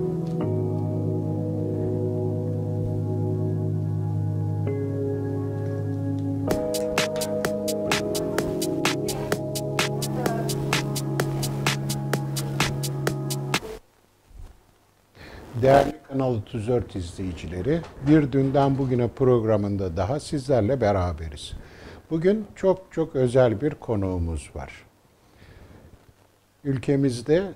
Değerli Kanal 34 izleyicileri, bir dünden bugüne programında daha sizlerle beraberiz. Bugün çok çok özel bir konuğumuz var. Ülkemizde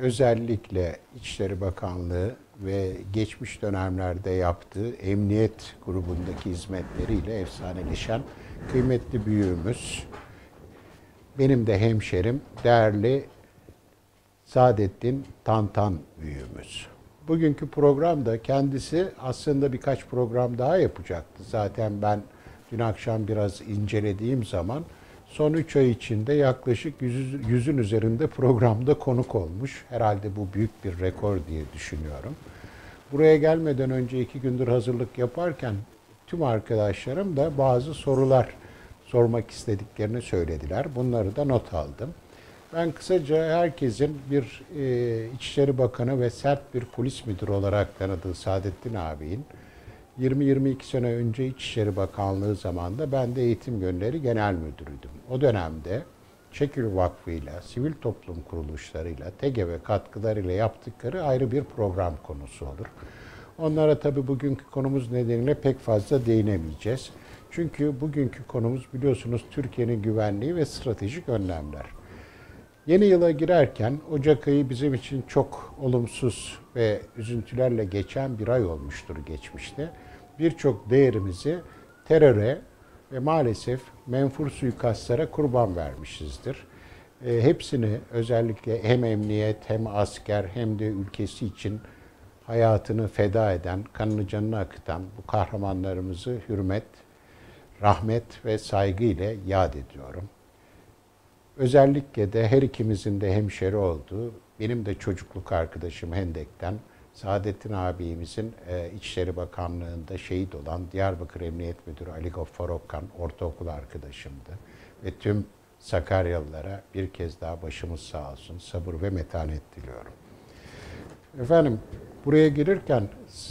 özellikle İçişleri Bakanlığı ve geçmiş dönemlerde yaptığı emniyet grubundaki hizmetleriyle efsaneleşen kıymetli büyüğümüz, benim de hemşerim, değerli Saadettin Tantan büyüğümüz. Bugünkü programda kendisi aslında birkaç program daha yapacaktı. Zaten ben dün akşam biraz incelediğim zaman son 3 ay içinde yaklaşık yüz, yüzün üzerinde programda konuk olmuş. Herhalde bu büyük bir rekor diye düşünüyorum. Buraya gelmeden önce iki gündür hazırlık yaparken tüm arkadaşlarım da bazı sorular sormak istediklerini söylediler. Bunları da not aldım. Ben kısaca herkesin bir e, İçişleri Bakanı ve sert bir polis müdürü olarak tanıdığı Saadettin abinin 20-22 sene önce İçişleri Bakanlığı zamanında ben de eğitim gönülleri genel müdürüydüm. O dönemde Çekil Vakfı ile sivil toplum kuruluşlarıyla, TGV katkılarıyla yaptıkları ayrı bir program konusu olur. Onlara tabi bugünkü konumuz nedeniyle pek fazla değinemeyeceğiz. Çünkü bugünkü konumuz biliyorsunuz Türkiye'nin güvenliği ve stratejik önlemler. Yeni yıla girerken Ocak ayı bizim için çok olumsuz ve üzüntülerle geçen bir ay olmuştur geçmişte. Birçok değerimizi teröre ve maalesef menfur suikastlara kurban vermişizdir. E, hepsini özellikle hem emniyet hem asker hem de ülkesi için hayatını feda eden, kanını canını akıtan bu kahramanlarımızı hürmet, rahmet ve saygı ile yad ediyorum. Özellikle de her ikimizin de hemşeri olduğu, benim de çocukluk arkadaşım Hendek'ten, Saadettin abimizin e, İçişleri Bakanlığı'nda şehit olan Diyarbakır Emniyet Müdürü Ali Gaffar Okkan ortaokul arkadaşımdı. Ve tüm Sakaryalılara bir kez daha başımız sağ olsun, sabır ve metanet diliyorum. Efendim, buraya girirken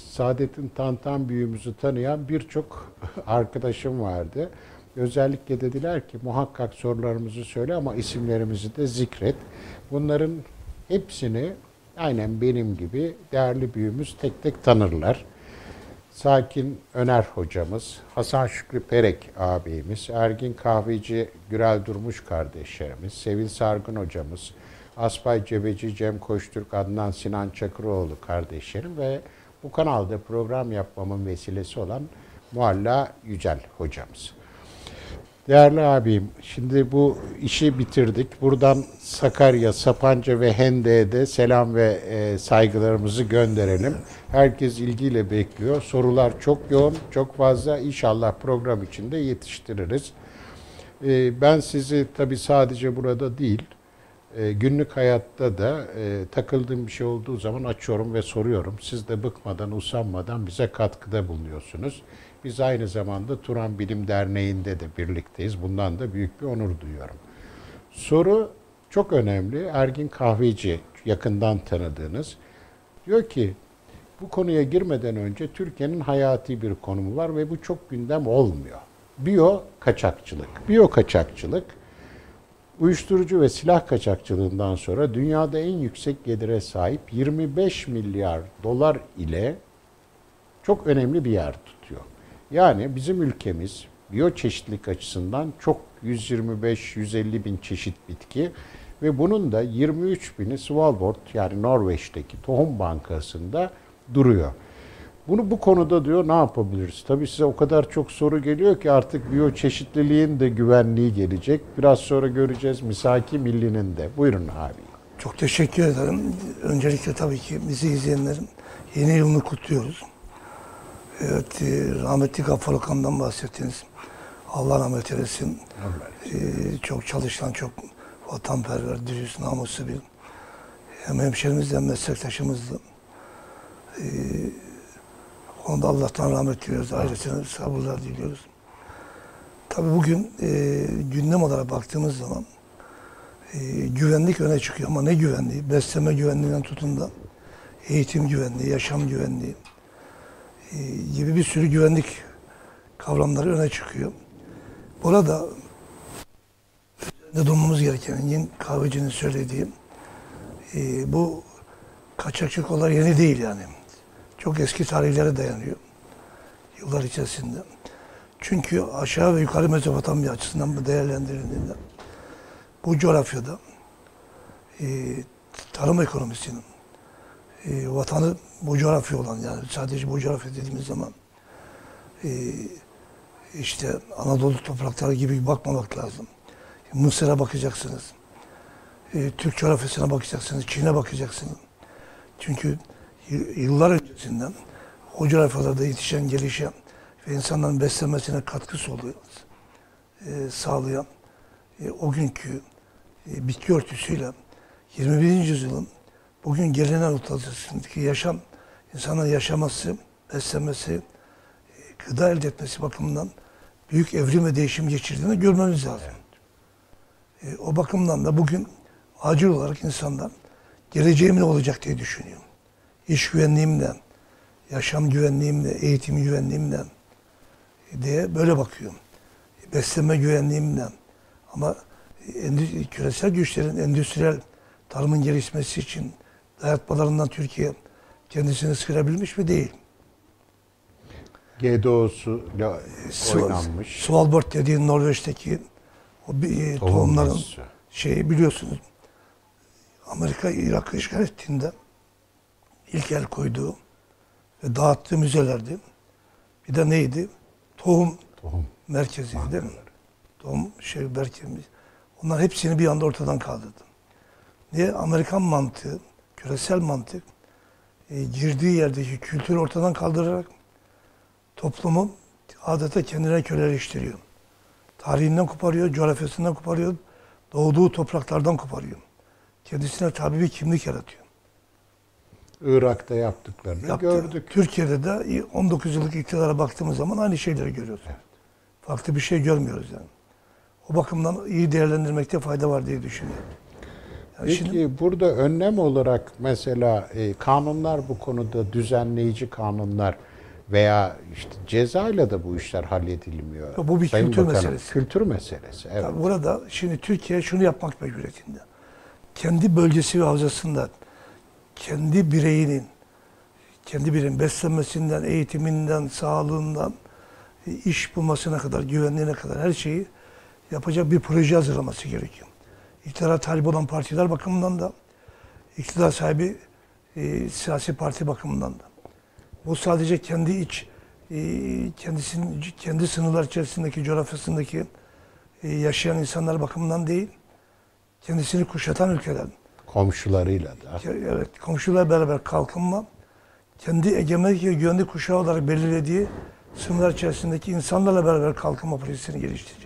Saadettin Tantan büyüğümüzü tanıyan birçok arkadaşım vardı. Özellikle dediler ki muhakkak sorularımızı söyle ama isimlerimizi de zikret. Bunların hepsini aynen benim gibi değerli büyüğümüz tek tek tanırlar. Sakin Öner hocamız, Hasan Şükrü Perek ağabeyimiz, Ergin Kahveci Gürel Durmuş kardeşlerimiz, Sevil Sargın hocamız, Aspay Cebeci Cem Koştürk, Adnan Sinan Çakıroğlu kardeşlerim ve bu kanalda program yapmamın vesilesi olan Mualla Yücel hocamız. Değerli abim, şimdi bu işi bitirdik. Buradan Sakarya, Sapanca ve Hende'ye de selam ve e, saygılarımızı gönderelim. Herkes ilgiyle bekliyor. Sorular çok yoğun, çok fazla. İnşallah program içinde yetiştiririz. E, ben sizi tabii sadece burada değil, e, günlük hayatta da e, takıldığım bir şey olduğu zaman açıyorum ve soruyorum. Siz de bıkmadan, usanmadan bize katkıda bulunuyorsunuz. Biz aynı zamanda Turan Bilim Derneği'nde de birlikteyiz. Bundan da büyük bir onur duyuyorum. Soru çok önemli. Ergin Kahveci yakından tanıdığınız diyor ki bu konuya girmeden önce Türkiye'nin hayati bir konumu var ve bu çok gündem olmuyor. Biyo kaçakçılık. Biyo kaçakçılık uyuşturucu ve silah kaçakçılığından sonra dünyada en yüksek gelire sahip 25 milyar dolar ile çok önemli bir yer tutuyor. Yani bizim ülkemiz biyoçeşitlilik açısından çok 125-150 bin çeşit bitki ve bunun da 23 bini Svalbard yani Norveç'teki tohum bankasında duruyor. Bunu bu konuda diyor ne yapabiliriz? Tabii size o kadar çok soru geliyor ki artık biyoçeşitliliğin de güvenliği gelecek. Biraz sonra göreceğiz Misaki Milli'nin de. Buyurun abi. Çok teşekkür ederim. Öncelikle tabii ki bizi izleyenlerin yeni yılını kutluyoruz. Evet, e, rahmetli Gaffar Okan'dan bahsettiniz. Allah rahmet eylesin. Ee, çok çalışkan, çok vatanperver, dürüst, namuslu bir hem hemşerimiz hem meslektaşımızdı. Ee, onda Allah'tan rahmet diliyoruz. Ailesine sabırlar diliyoruz. Tabii bugün e, gündem olarak baktığımız zaman e, güvenlik öne çıkıyor ama ne güvenliği? Besleme güvenliğinden tutun da eğitim güvenliği, yaşam güvenliği gibi bir sürü güvenlik kavramları öne çıkıyor. Burada üzerinde durmamız gereken Engin Kahveci'nin söylediği e, bu kaçakçılık olayı yeni değil yani. Çok eski tarihlere dayanıyor. Yıllar içerisinde. Çünkü aşağı ve yukarı Mezopotamya açısından değerlendirildiğinde bu coğrafyada e, tarım ekonomisinin e, vatanı bu coğrafya olan yani sadece bu coğrafya dediğimiz zaman e, işte Anadolu toprakları gibi bakmamak lazım. Mısır'a bakacaksınız. E, Türk coğrafyasına bakacaksınız. Çin'e bakacaksınız. Çünkü yıllar öncesinden o coğrafyalarda yetişen, gelişen ve insanların beslenmesine katkısı oluyor, e, sağlayan e, o günkü e, bitki örtüsüyle 21. yüzyılın bugün gelinen noktasındaki yaşam, insanın yaşaması, beslenmesi, gıda elde etmesi bakımından büyük evrim ve değişim geçirdiğini görmemiz lazım. E, o bakımdan da bugün acil olarak insanlar geleceğim ne olacak diye düşünüyor. İş güvenliğimden, yaşam güvenliğimle, eğitim güvenliğimden diye böyle bakıyor. Beslenme güvenliğimden. Ama küresel güçlerin endüstriyel tarımın gelişmesi için dayatmalarından Türkiye kendisini sıyırabilmiş mi? Değil. Sval- oynanmış. Svalbard dediğin Norveç'teki o bir, e, Tohum tohumların şeyi biliyorsunuz. Amerika Irak'ı işgal ettiğinde ilk el koyduğu ve dağıttığı müzelerdi. Bir de neydi? Tohum Tohum. merkezi değil mi? Tohum şey merkezi. Onlar hepsini bir anda ortadan kaldırdı. Niye? Amerikan mantığı, küresel mantık e, girdiği yerdeki kültürü ortadan kaldırarak toplumu adeta kendine köleleştiriyor. Tarihinden koparıyor, coğrafyasından koparıyor, doğduğu topraklardan koparıyor. Kendisine tabi bir kimlik yaratıyor. Irak'ta yaptıklarını Yaptı. gördük. Türkiye'de de 19 yıllık iktidara baktığımız zaman aynı şeyleri görüyoruz. Farklı bir şey görmüyoruz yani. O bakımdan iyi değerlendirmekte fayda var diye düşünüyorum. Peki şimdi burada önlem olarak mesela e, kanunlar bu konuda düzenleyici kanunlar veya işte cezayla da bu işler halledilmiyor. Bu bir kültür meselesi. Kültür meselesi. Evet. tabii burada şimdi Türkiye şunu yapmak mecburiyetinde. Kendi bölgesi ve havzasında kendi bireyinin kendi bireyin beslenmesinden, eğitiminden, sağlığından, e, iş bulmasına kadar, güvenliğine kadar her şeyi yapacak bir proje hazırlaması gerekiyor. İktidara talip olan partiler bakımından da, iktidar sahibi e, siyasi parti bakımından da. Bu sadece kendi iç, e, kendisinin kendi sınırlar içerisindeki coğrafyasındaki e, yaşayan insanlar bakımından değil, kendisini kuşatan ülkeler, Komşularıyla da. evet komşularla beraber kalkınma, kendi egemenlik ve güvenlik kuşağı olarak belirlediği sınırlar içerisindeki insanlarla beraber kalkınma projesini geliştirecek.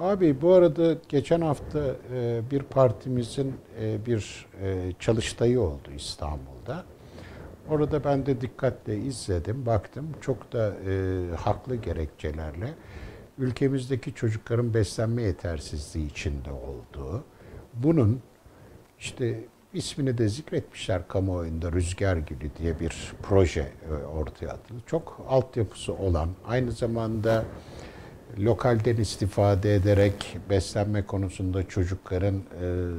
Abi bu arada geçen hafta e, bir partimizin e, bir e, çalıştayı oldu İstanbul'da. Orada ben de dikkatle izledim, baktım. Çok da e, haklı gerekçelerle ülkemizdeki çocukların beslenme yetersizliği içinde olduğu, bunun işte ismini de zikretmişler kamuoyunda Rüzgar Gülü diye bir proje e, ortaya atıldı. Çok altyapısı olan, aynı zamanda lokalden istifade ederek beslenme konusunda çocukların e,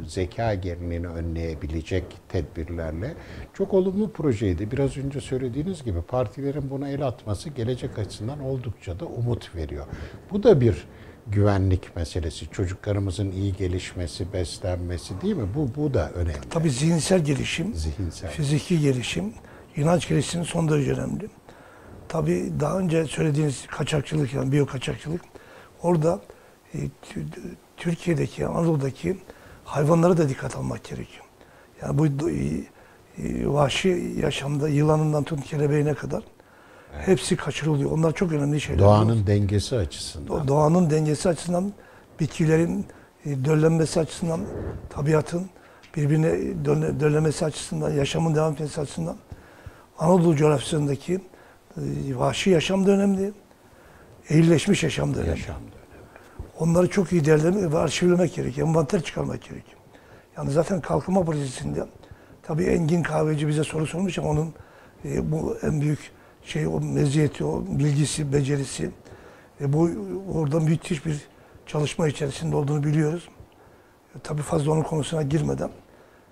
zeka gerilini önleyebilecek tedbirlerle çok olumlu projeydi. Biraz önce söylediğiniz gibi partilerin buna el atması gelecek açısından oldukça da umut veriyor. Bu da bir güvenlik meselesi. Çocuklarımızın iyi gelişmesi, beslenmesi değil mi? Bu bu da önemli. Tabii zihinsel gelişim, Zihinsel. fiziki gelişim, inanç gelişimi son derece önemli. Tabii daha önce söylediğiniz kaçakçılık yani biyo kaçakçılık orada e, tü- Türkiye'deki Anadolu'daki hayvanlara da dikkat almak gerekiyor. Yani bu e, vahşi yaşamda yılanından tutun kelebeğine kadar hepsi kaçırılıyor. Onlar çok önemli şeyler. Doğanın dengesi açısından. Do- doğanın dengesi açısından, bitkilerin e, döllenmesi açısından, tabiatın birbirine dölle- döllemesi açısından, yaşamın devam etmesi açısından Anadolu coğrafyasındaki vahşi yaşam da önemli, ehlileşmiş yaşam da önemli. Yaşamda. Onları çok iyi değerlemek ve arşivlemek gerekiyor, envanter çıkarmak gerekiyor. Yani zaten kalkınma projesinde Tabii Engin Kahveci bize soru sormuş ama onun e, bu en büyük şey o meziyeti, o bilgisi, becerisi. E, bu orada müthiş bir çalışma içerisinde olduğunu biliyoruz. E, tabii fazla onun konusuna girmeden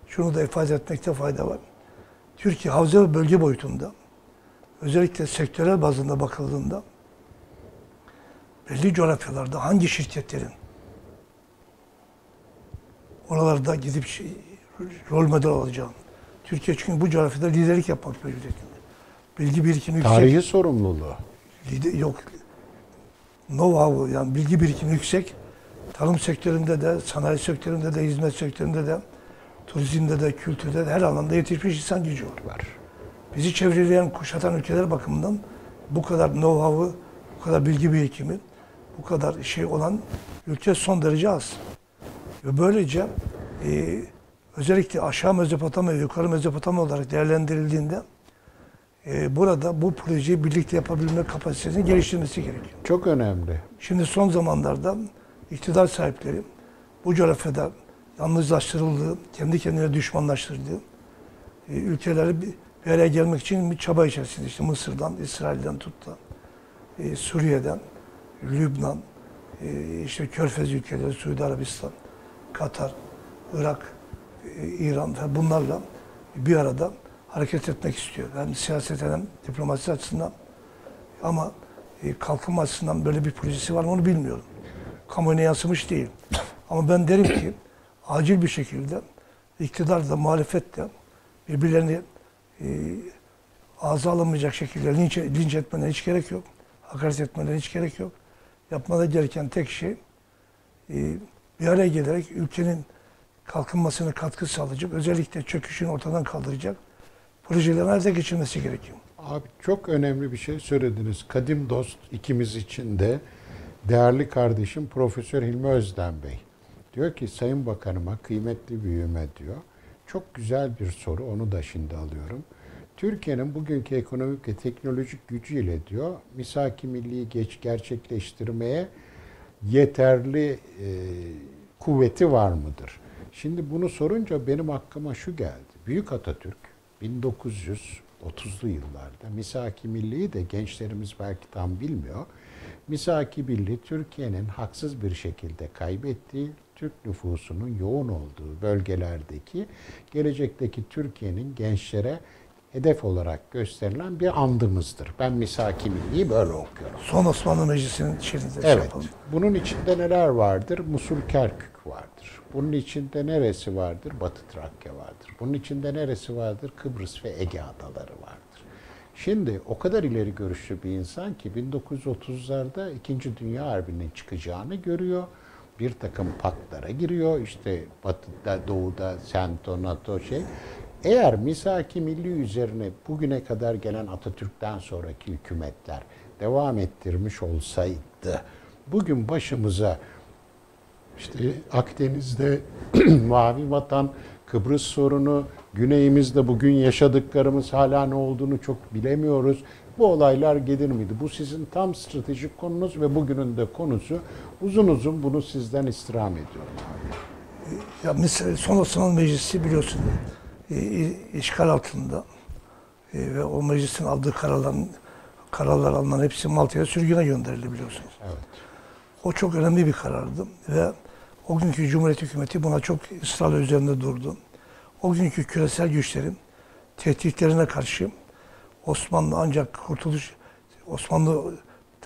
şunu da ifade etmekte fayda var. Türkiye havza ve bölge boyutunda özellikle sektörel bazında bakıldığında belli coğrafyalarda hangi şirketlerin oralarda gidip şey, rol model olacağım. Türkiye çünkü bu coğrafyada liderlik yapmak mecburiyetinde. Bilgi birikimi yüksek. Tarihi sorumluluğu. Lider, yok know-how yani bilgi birikimi yüksek. Tarım sektöründe de, sanayi sektöründe de, hizmet sektöründe de, turizmde de, kültürde de her alanda yetişmiş insan gücü var. var. Bizi çevreleyen, kuşatan ülkeler bakımından bu kadar know-how'ı, bu kadar bilgi birikimi, bu kadar şey olan ülke son derece az. Ve böylece e, özellikle aşağı Mezopotamya ve yukarı Mezopotamya olarak değerlendirildiğinde e, burada bu projeyi birlikte yapabilme kapasitesini geliştirmesi gerekiyor. Çok önemli. Şimdi son zamanlarda iktidar sahipleri bu coğrafyada yalnızlaştırıldığı, kendi kendine düşmanlaştırdığı e, ülkeleri bir, bir araya gelmek için bir çaba içerisinde işte Mısır'dan, İsrail'den tut da e, Suriye'den, Lübnan, e, işte Körfez ülkeleri, Suudi Arabistan, Katar, Irak, e, İran ve bunlarla bir arada hareket etmek istiyor. Hem siyaseten hem diplomasi açısından ama e, kalkınma açısından böyle bir projesi var mı onu bilmiyorum. Kamuoyuna yansımış değil. Ama ben derim ki acil bir şekilde iktidar da muhalefet de birbirlerini e, ağza alınmayacak şekilde linç, linç etmelerine hiç gerek yok. Hakaret etmelerine hiç gerek yok. Yapmada gereken tek şey e, bir araya gelerek ülkenin kalkınmasına katkı sağlayacak, özellikle çöküşünü ortadan kaldıracak projelerin hayata geçirmesi gerekiyor. Abi çok önemli bir şey söylediniz. Kadim dost ikimiz için de değerli kardeşim Profesör Hilmi Özden Bey. Diyor ki Sayın Bakanıma kıymetli büyüme diyor. Çok güzel bir soru onu da şimdi alıyorum. Türkiye'nin bugünkü ekonomik ve teknolojik gücüyle diyor misaki milliyi geç gerçekleştirmeye yeterli e, kuvveti var mıdır? Şimdi bunu sorunca benim aklıma şu geldi. Büyük Atatürk 1930'lu yıllarda Misaki Milli'yi de gençlerimiz belki tam bilmiyor. Misaki Milli Türkiye'nin haksız bir şekilde kaybettiği Türk nüfusunun yoğun olduğu bölgelerdeki gelecekteki Türkiye'nin gençlere hedef olarak gösterilen bir andımızdır. Ben Misaki Milli'yi böyle okuyorum. Son Osmanlı Meclisi'nin içinde şey Evet. yapalım. Bunun içinde neler vardır? Musul Kerkük vardır. Bunun içinde neresi vardır? Batı Trakya vardır. Bunun içinde neresi vardır? Kıbrıs ve Ege adaları vardır. Şimdi o kadar ileri görüşlü bir insan ki 1930'larda 2. Dünya Harbi'nin çıkacağını görüyor. Bir takım paktlara giriyor. İşte Batı'da, Doğu'da, Sento, NATO şey. Eğer misaki milli üzerine bugüne kadar gelen Atatürk'ten sonraki hükümetler devam ettirmiş olsaydı bugün başımıza işte Akdeniz'de mavi vatan, Kıbrıs sorunu, güneyimizde bugün yaşadıklarımız hala ne olduğunu çok bilemiyoruz. Bu olaylar gelir miydi? Bu sizin tam stratejik konunuz ve bugünün de konusu. Uzun uzun bunu sizden istirham ediyorum. Ya mesela son Osmanlı Meclisi biliyorsun e, i- işgal altında E, ve o meclisin aldığı kararların kararlar alınan hepsi Malta'ya sürgüne gönderildi biliyorsunuz. Evet. O çok önemli bir karardı ve o günkü Cumhuriyet hükümeti buna çok ısrarla üzerinde durdu. O günkü küresel güçlerin tehditlerine karşı Osmanlı ancak kurtuluş, Osmanlı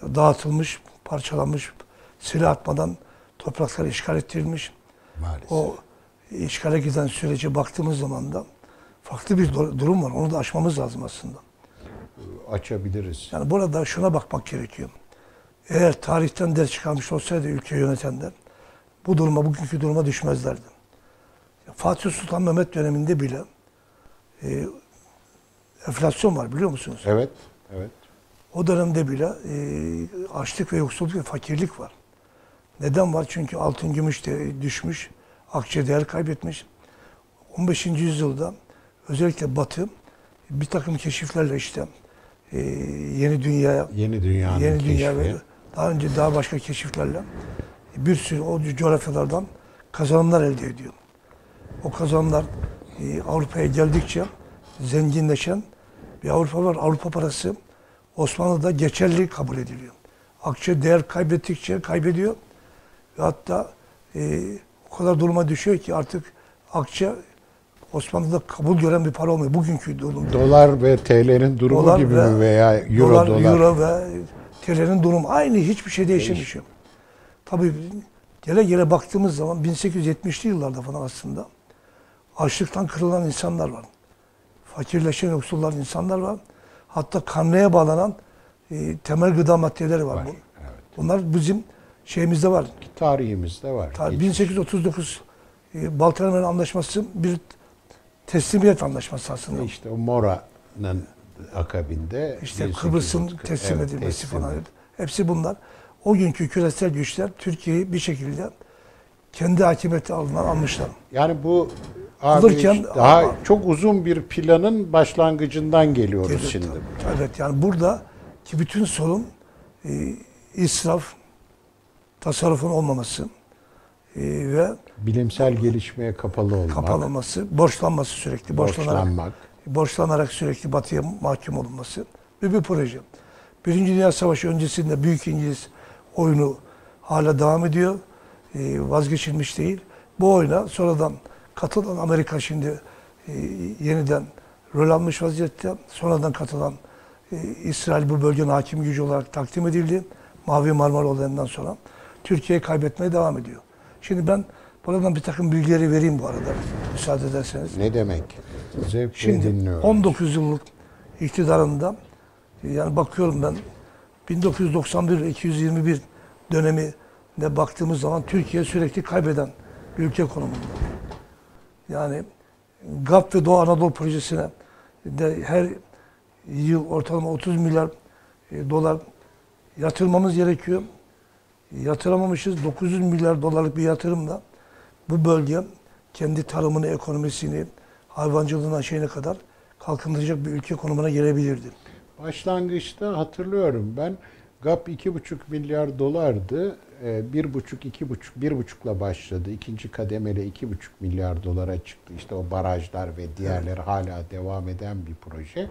dağıtılmış, parçalanmış, silah atmadan topraklar işgal ettirilmiş. Maalesef. O işgale giden sürece baktığımız zaman da farklı bir dur- durum var. Onu da aşmamız lazım aslında. Açabiliriz. Yani burada şuna bakmak gerekiyor. Eğer tarihten ders çıkarmış olsaydı ülke yönetenler bu duruma, bugünkü duruma düşmezlerdi. Fatih Sultan Mehmet döneminde bile e, enflasyon var biliyor musunuz? Evet, evet. O dönemde bile e, açlık ve yoksulluk ve fakirlik var. Neden var? Çünkü altın gümüş de düşmüş, akçe değer kaybetmiş. 15. yüzyılda özellikle Batı bir takım keşiflerle işte e, yeni dünyaya Yeni dünyanın yeni keşfi. dünya ve daha önce daha başka keşiflerle bir sürü o coğrafyalardan kazanımlar elde ediyor. O kazanımlar e, Avrupa'ya geldikçe zenginleşen bir Avrupa var. Avrupa parası Osmanlı'da geçerli kabul ediliyor. Akçe değer kaybettikçe kaybediyor. Ve hatta e, o kadar duruma düşüyor ki artık akçe Osmanlı'da kabul gören bir para olmuyor. Bugünkü durumda. Dolar ve TL'nin durumu Dolar gibi ve- mi veya euro dolar, dolar? euro ve TL'nin durumu aynı hiçbir şey değişmemiş. Tabii gele gele baktığımız zaman 1870'li yıllarda falan aslında açlıktan kırılan insanlar var. Fakirleşen, yoksullar insanlar var. Hatta karneye bağlanan e, temel gıda maddeleri var. Var, Bu- evet. Bunlar bizim şeyimizde var. Tarihimizde var. Ta- Geçmiş. 1839 e, Baltaraman Anlaşması bir teslimiyet anlaşması aslında. İşte o Mora'nın akabinde İşte 1830 Kıbrıs'ın teslim evet, edilmesi teslim falan. Hepsi bunlar. O günkü küresel güçler Türkiye'yi bir şekilde kendi hakimiyeti altına almışlar. Yani bu abi Alırken- daha ama- çok uzun bir planın başlangıcından geliyoruz Geliyor şimdi. tabii. Evet yani burada ki bütün sorun e, israf, tasarrufun olmaması e, ve Bilimsel gelişmeye kapalı olmak, kapanılması, borçlanması sürekli, borçlanarak, borçlanmak. borçlanarak sürekli batıya mahkum olunması ve bir proje. Birinci Dünya Savaşı öncesinde Büyük İngiliz oyunu hala devam ediyor. E, vazgeçilmiş değil. Bu oyuna sonradan katılan Amerika şimdi e, yeniden rol almış vaziyette. Sonradan katılan e, İsrail bu bölgenin hakim gücü olarak takdim edildi. Mavi Marmara olayından sonra. Türkiye kaybetmeye devam ediyor. Şimdi ben buradan bir takım bilgileri vereyim bu arada. Müsaade ederseniz. Ne demek? Zevkle Şimdi dinliyorum. 19 yıllık iktidarında yani bakıyorum ben 1991 ve 221 dönemine baktığımız zaman Türkiye sürekli kaybeden ülke konumunda. Yani GAP ve Doğu Anadolu projesine de her yıl ortalama 30 milyar e, dolar yatırmamız gerekiyor. Yatıramamışız. 900 milyar dolarlık bir yatırımla bu bölge kendi tarımını, ekonomisini, hayvancılığına şeyine kadar kalkındıracak bir ülke konumuna gelebilirdi. Başlangıçta hatırlıyorum ben GAP 2,5 milyar dolardı. Ee, Bir buçuk, iki buçuk, bir buçukla başladı. İkinci kademeli iki buçuk milyar dolara çıktı. İşte o barajlar ve diğerleri hala devam eden bir proje.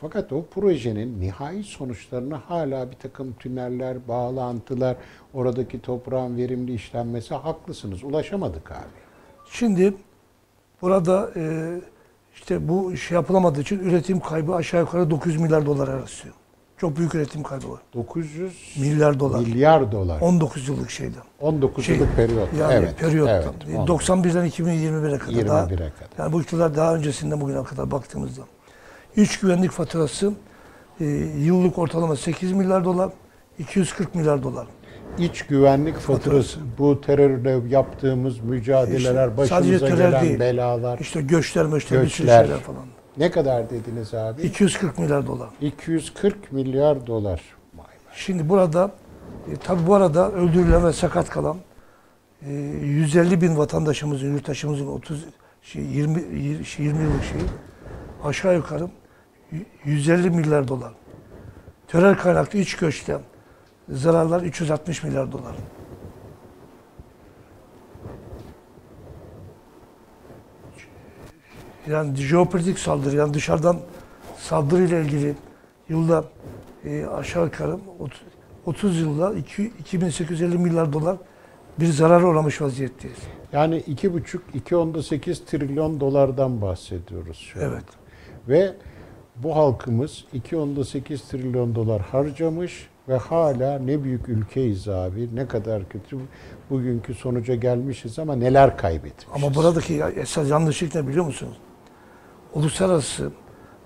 Fakat o projenin nihai sonuçlarını hala bir takım tüneller, bağlantılar, oradaki toprağın verimli işlenmesi haklısınız. Ulaşamadık abi. Şimdi burada e, işte bu şey yapılamadığı için üretim kaybı aşağı yukarı 900 milyar dolar arası. Çok büyük üretim kaybı var. 900 Milyar dolar. milyar dolar. 19 yıllık şeyde. 19 Şey, yıllık periyot. Yani evet. periyotta. Evet. on- 91'den 2021'e kadar. 21'e daha, kadar. Yani bu iktidar daha öncesinden bugüne kadar baktığımızda. İç güvenlik faturası e, yıllık ortalama 8 milyar dolar, 240 milyar dolar. İç güvenlik faturası, bu terörle yaptığımız mücadeleler, İşte başımıza terör gelen değil. belalar. İşte göçler, möçler, bir sürü Göçler. şeyler falan. Ne kadar dediniz abi? 240 milyar dolar. 240 milyar dolar. Şimdi burada e, tabi bu arada öldürülen ve sakat kalan e, 150 bin vatandaşımızın, yurttaşımızın 30 şey 20 y- şey, 20 yıllık şeyi aşağı yukarı y- 150 milyar dolar. Terör kaynaklı iç göçten zararlar 360 milyar dolar. Yani jeopolitik saldırı, yani dışarıdan saldırıyla ilgili yılda e, aşağı yukarı 30, 30 yılda iki- 2850 milyar dolar bir zarar uğramış vaziyetteyiz. Yani 2,5 2.8 trilyon dolardan bahsediyoruz şu. Evet. Ve bu halkımız 2.8 trilyon dolar harcamış ve hala ne büyük ülkeyiz abi. Ne kadar kötü bugünkü sonuca gelmişiz ama neler kaybetmişiz. Ama buradaki esas yanlışlık ne biliyor musunuz? Uluslararası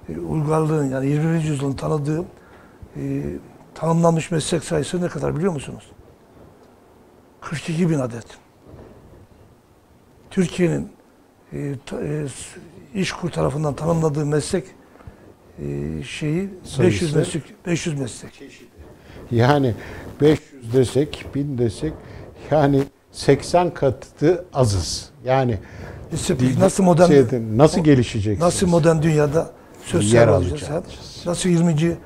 e, uygarlığın yani 21. yüzyılın tanıdığı e, tanımlanmış meslek sayısı ne kadar biliyor musunuz? 42 bin adet. Türkiye'nin e, ta- e, İşkur tarafından tanımladığı meslek e, şeyi 500 Sayısı? meslek 500 meslek. Yani 500 desek, 1000 desek yani 80 katı azız. Yani İşte biz nasıl modern şeyde, nasıl gelişeceksiniz? Nasıl modern dünyada söz Yer alacağız. Nasıl 20. e,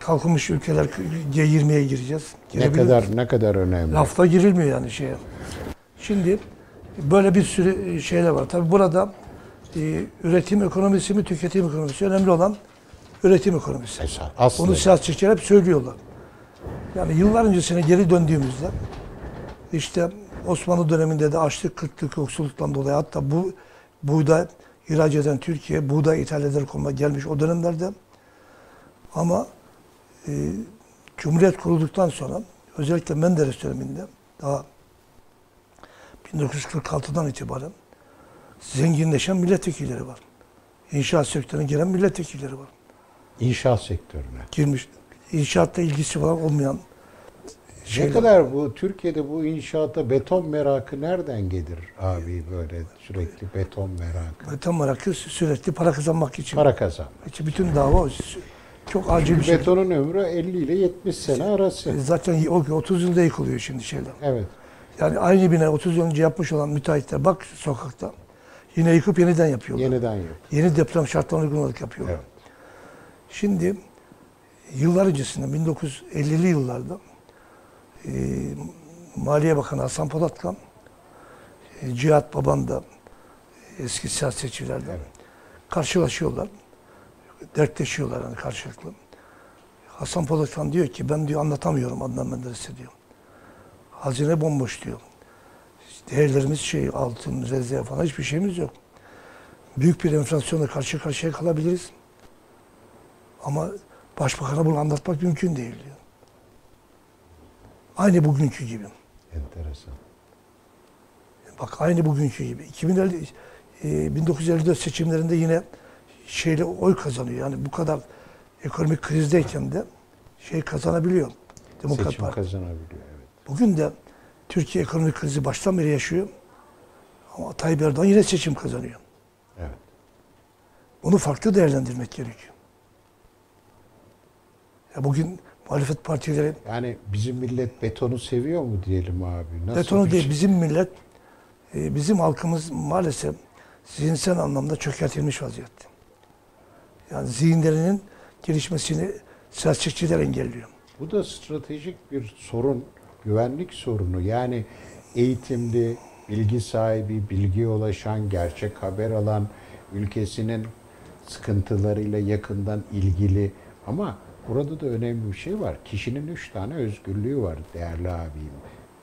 kalkınmış ülkeler G20'ye gireceğiz? ne kadar ne kadar önemli. Lafta girilmiyor yani şeye. Şimdi böyle bir sürü şeyler var. Tabii burada e, üretim ekonomisi mi, tüketim ekonomisi? Önemli olan üretim ekonomisi. Esas, aslında. Bunu siyasetçiler hep söylüyorlar. Yani yıllar öncesine geri döndüğümüzde işte Osmanlı döneminde de açlık, kıtlık, yoksulluktan dolayı hatta bu buğday ihraç eden Türkiye, buğday ithal eder konuma gelmiş o dönemlerde ama e, Cumhuriyet kurulduktan sonra özellikle Menderes döneminde daha 1946'dan itibaren zenginleşen milletvekilleri var. İnşaat sektörüne giren milletvekilleri var İnşaat sektörüne. girmiş. İnşaatla ilgisi falan olmayan Ne şeyler. kadar bu Türkiye'de bu inşaata beton merakı nereden gelir abi böyle sürekli beton merakı? Beton merakı sü- sürekli para kazanmak için. Para kazan. İşte bütün dava çok acil bir şey. Betonun ömrü 50 ile 70 sene arası. Zaten o 30 yılda yıkılıyor şimdi şeyler. Evet. Yani aynı bina 30 yıl önce yapmış olan müteahhitler bak sokakta yine yıkıp yeniden yapıyorlar. Yeniden yok. Yeni deprem şartlarına uygun olarak yapıyorlar. Evet. Şimdi yıllar öncesinde 1950'li yıllarda e, Maliye Bakanı Hasan Polat'la e, Cihat Baban da eski siyasetçilerden Evet. karşılaşıyorlar. Dertleşiyorlar yani karşılıklı. Hasan Polat'tan diyor ki ben diyor anlatamıyorum Adnan Menderes'e diyor. Hazine bomboş diyor. Değerlerimiz şey altın, müzezze falan hiçbir şeyimiz yok. Büyük bir enflasyonla karşı karşıya kalabiliriz. Ama başbakana bunu anlatmak mümkün değil diyor. Aynı bugünkü gibi. Enteresan. Bak aynı bugünkü gibi. 2050, e, 1954 seçimlerinde yine şeyle oy kazanıyor. Yani bu kadar ekonomik krizdeyken de şey kazanabiliyor. Demokrat Seçim Parti. kazanabiliyor. Evet. Bugün de Türkiye ekonomik krizi baştan beri yaşıyor. Ama Tayyip Erdoğan yine seçim kazanıyor. Evet. Bunu farklı değerlendirmek gerekiyor. Ya bugün muhalefet partileri Yani bizim millet betonu seviyor mu diyelim abi? Nasıl betonu değil şey? bizim millet, e, bizim halkımız maalesef zihinsel anlamda çökertilmiş vaziyette. Yani zihinlerinin gelişmesini siyasetçiler engelliyor. Bu da stratejik bir sorun, güvenlik sorunu. Yani eğitimli, bilgi sahibi, bilgiye ulaşan, gerçek haber alan, ülkesinin sıkıntılarıyla yakından ilgili. Ama burada da önemli bir şey var. Kişinin üç tane özgürlüğü var değerli abim.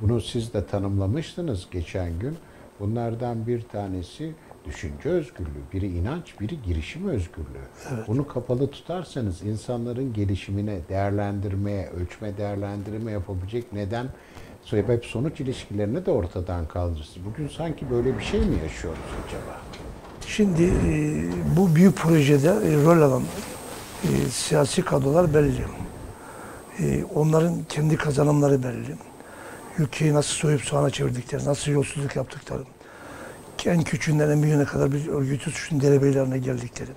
Bunu siz de tanımlamıştınız geçen gün. Bunlardan bir tanesi düşünce özgürlüğü, biri inanç, biri girişim özgürlüğü. Bunu kapalı tutarsanız insanların gelişimine, değerlendirmeye, ölçme değerlendirme yapabilecek neden, sebep sonuç ilişkilerini de ortadan kaldırırsınız. Bugün sanki böyle bir şey mi yaşıyoruz acaba? Şimdi e, bu büyük projede e, rol alan e, siyasi kadrolar belli. E, onların kendi kazanımları belli. Ülkeyi nasıl soyup soğana çevirdikleri, nasıl yolsuzluk yaptıkları, en küçüğünden en büyüğüne kadar bir örgütü suçun derebeylerine geldikleri,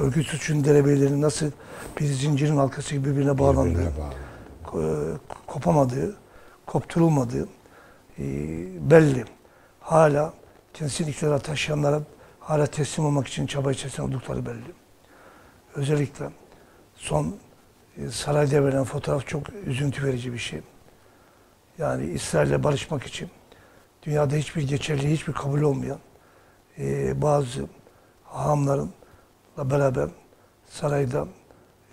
örgütü suçun derebeylerinin nasıl bir zincirin halkası gibi birbirine bağlandığı, Birbirine bağlı. e, kopamadığı, kopturulmadığı e, belli. Hala kendisini iktidara taşıyanlara hala teslim olmak için çaba içerisinde oldukları belli. Özellikle son e, sarayda verilen fotoğraf çok üzüntü verici bir şey. Yani İsrail'le barışmak için dünyada hiçbir geçerli, hiçbir kabul olmayan e, bazı hahamlarınla beraber sarayda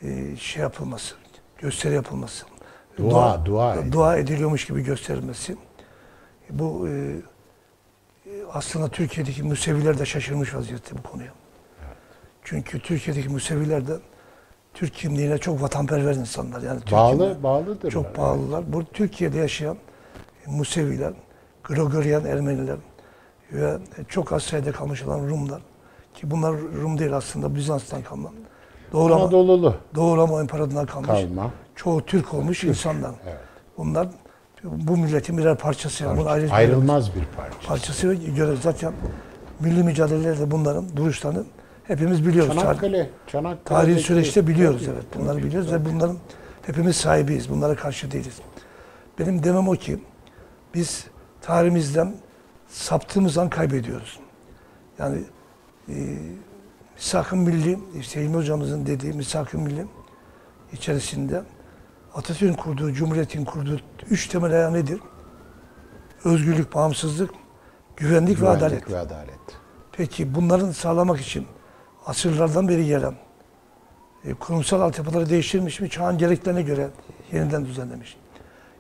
e, şey yapılması, gösteri yapılması, Dua, dua edin. dua ediliyormuş gibi gösterilmesi. Bu e, e, aslında Türkiye'deki Müseviler de şaşırmış vaziyette bu konuya. Çünkü Türkiye'deki Müseviler de Türk kimliğine çok vatanperver insanlar. Yani Türk Bağlı, bağlıdırlar. çok bağlılar. Bu Türkiye'de yaşayan Museviler, Gregorian Ermeniler ve çok az sayıda kalmış olan Rumlar ki bunlar Rum değil aslında Bizans'tan kalma. Doğu Roma, Anadolulu Doğu Roma İmparatorluğu'ndan kalmış. kalma. Çoğu Türk olmuş insanlar. Evet. Bunlar bu milletin birer parçası. Yani. Bunu ayrı Ayrılmaz bir parça. parçası ve göre zaten milli mücadelelerde bunların duruşlarını hepimiz biliyoruz. Çanakkale, Çanakkale. Tarihi süreçte biliyoruz evet. Bunları biliyoruz ve bunların hepimiz sahibiyiz. Bunlara karşı değiliz. Benim demem o ki biz tarihimizden saptığımız an kaybediyoruz. Yani e, misak-ı milli, işte Hilmi hocamızın dediği misak-ı milli içerisinde Atatürk'ün kurduğu, Cumhuriyet'in kurduğu üç temel ayağı nedir? Özgürlük, bağımsızlık, güvenlik, ve Güvenlik adalet. ve adalet. Peki bunların sağlamak için asırlardan beri gelen e, kurumsal altyapıları değiştirmiş mi? Çağın gereklerine göre yeniden düzenlemiş.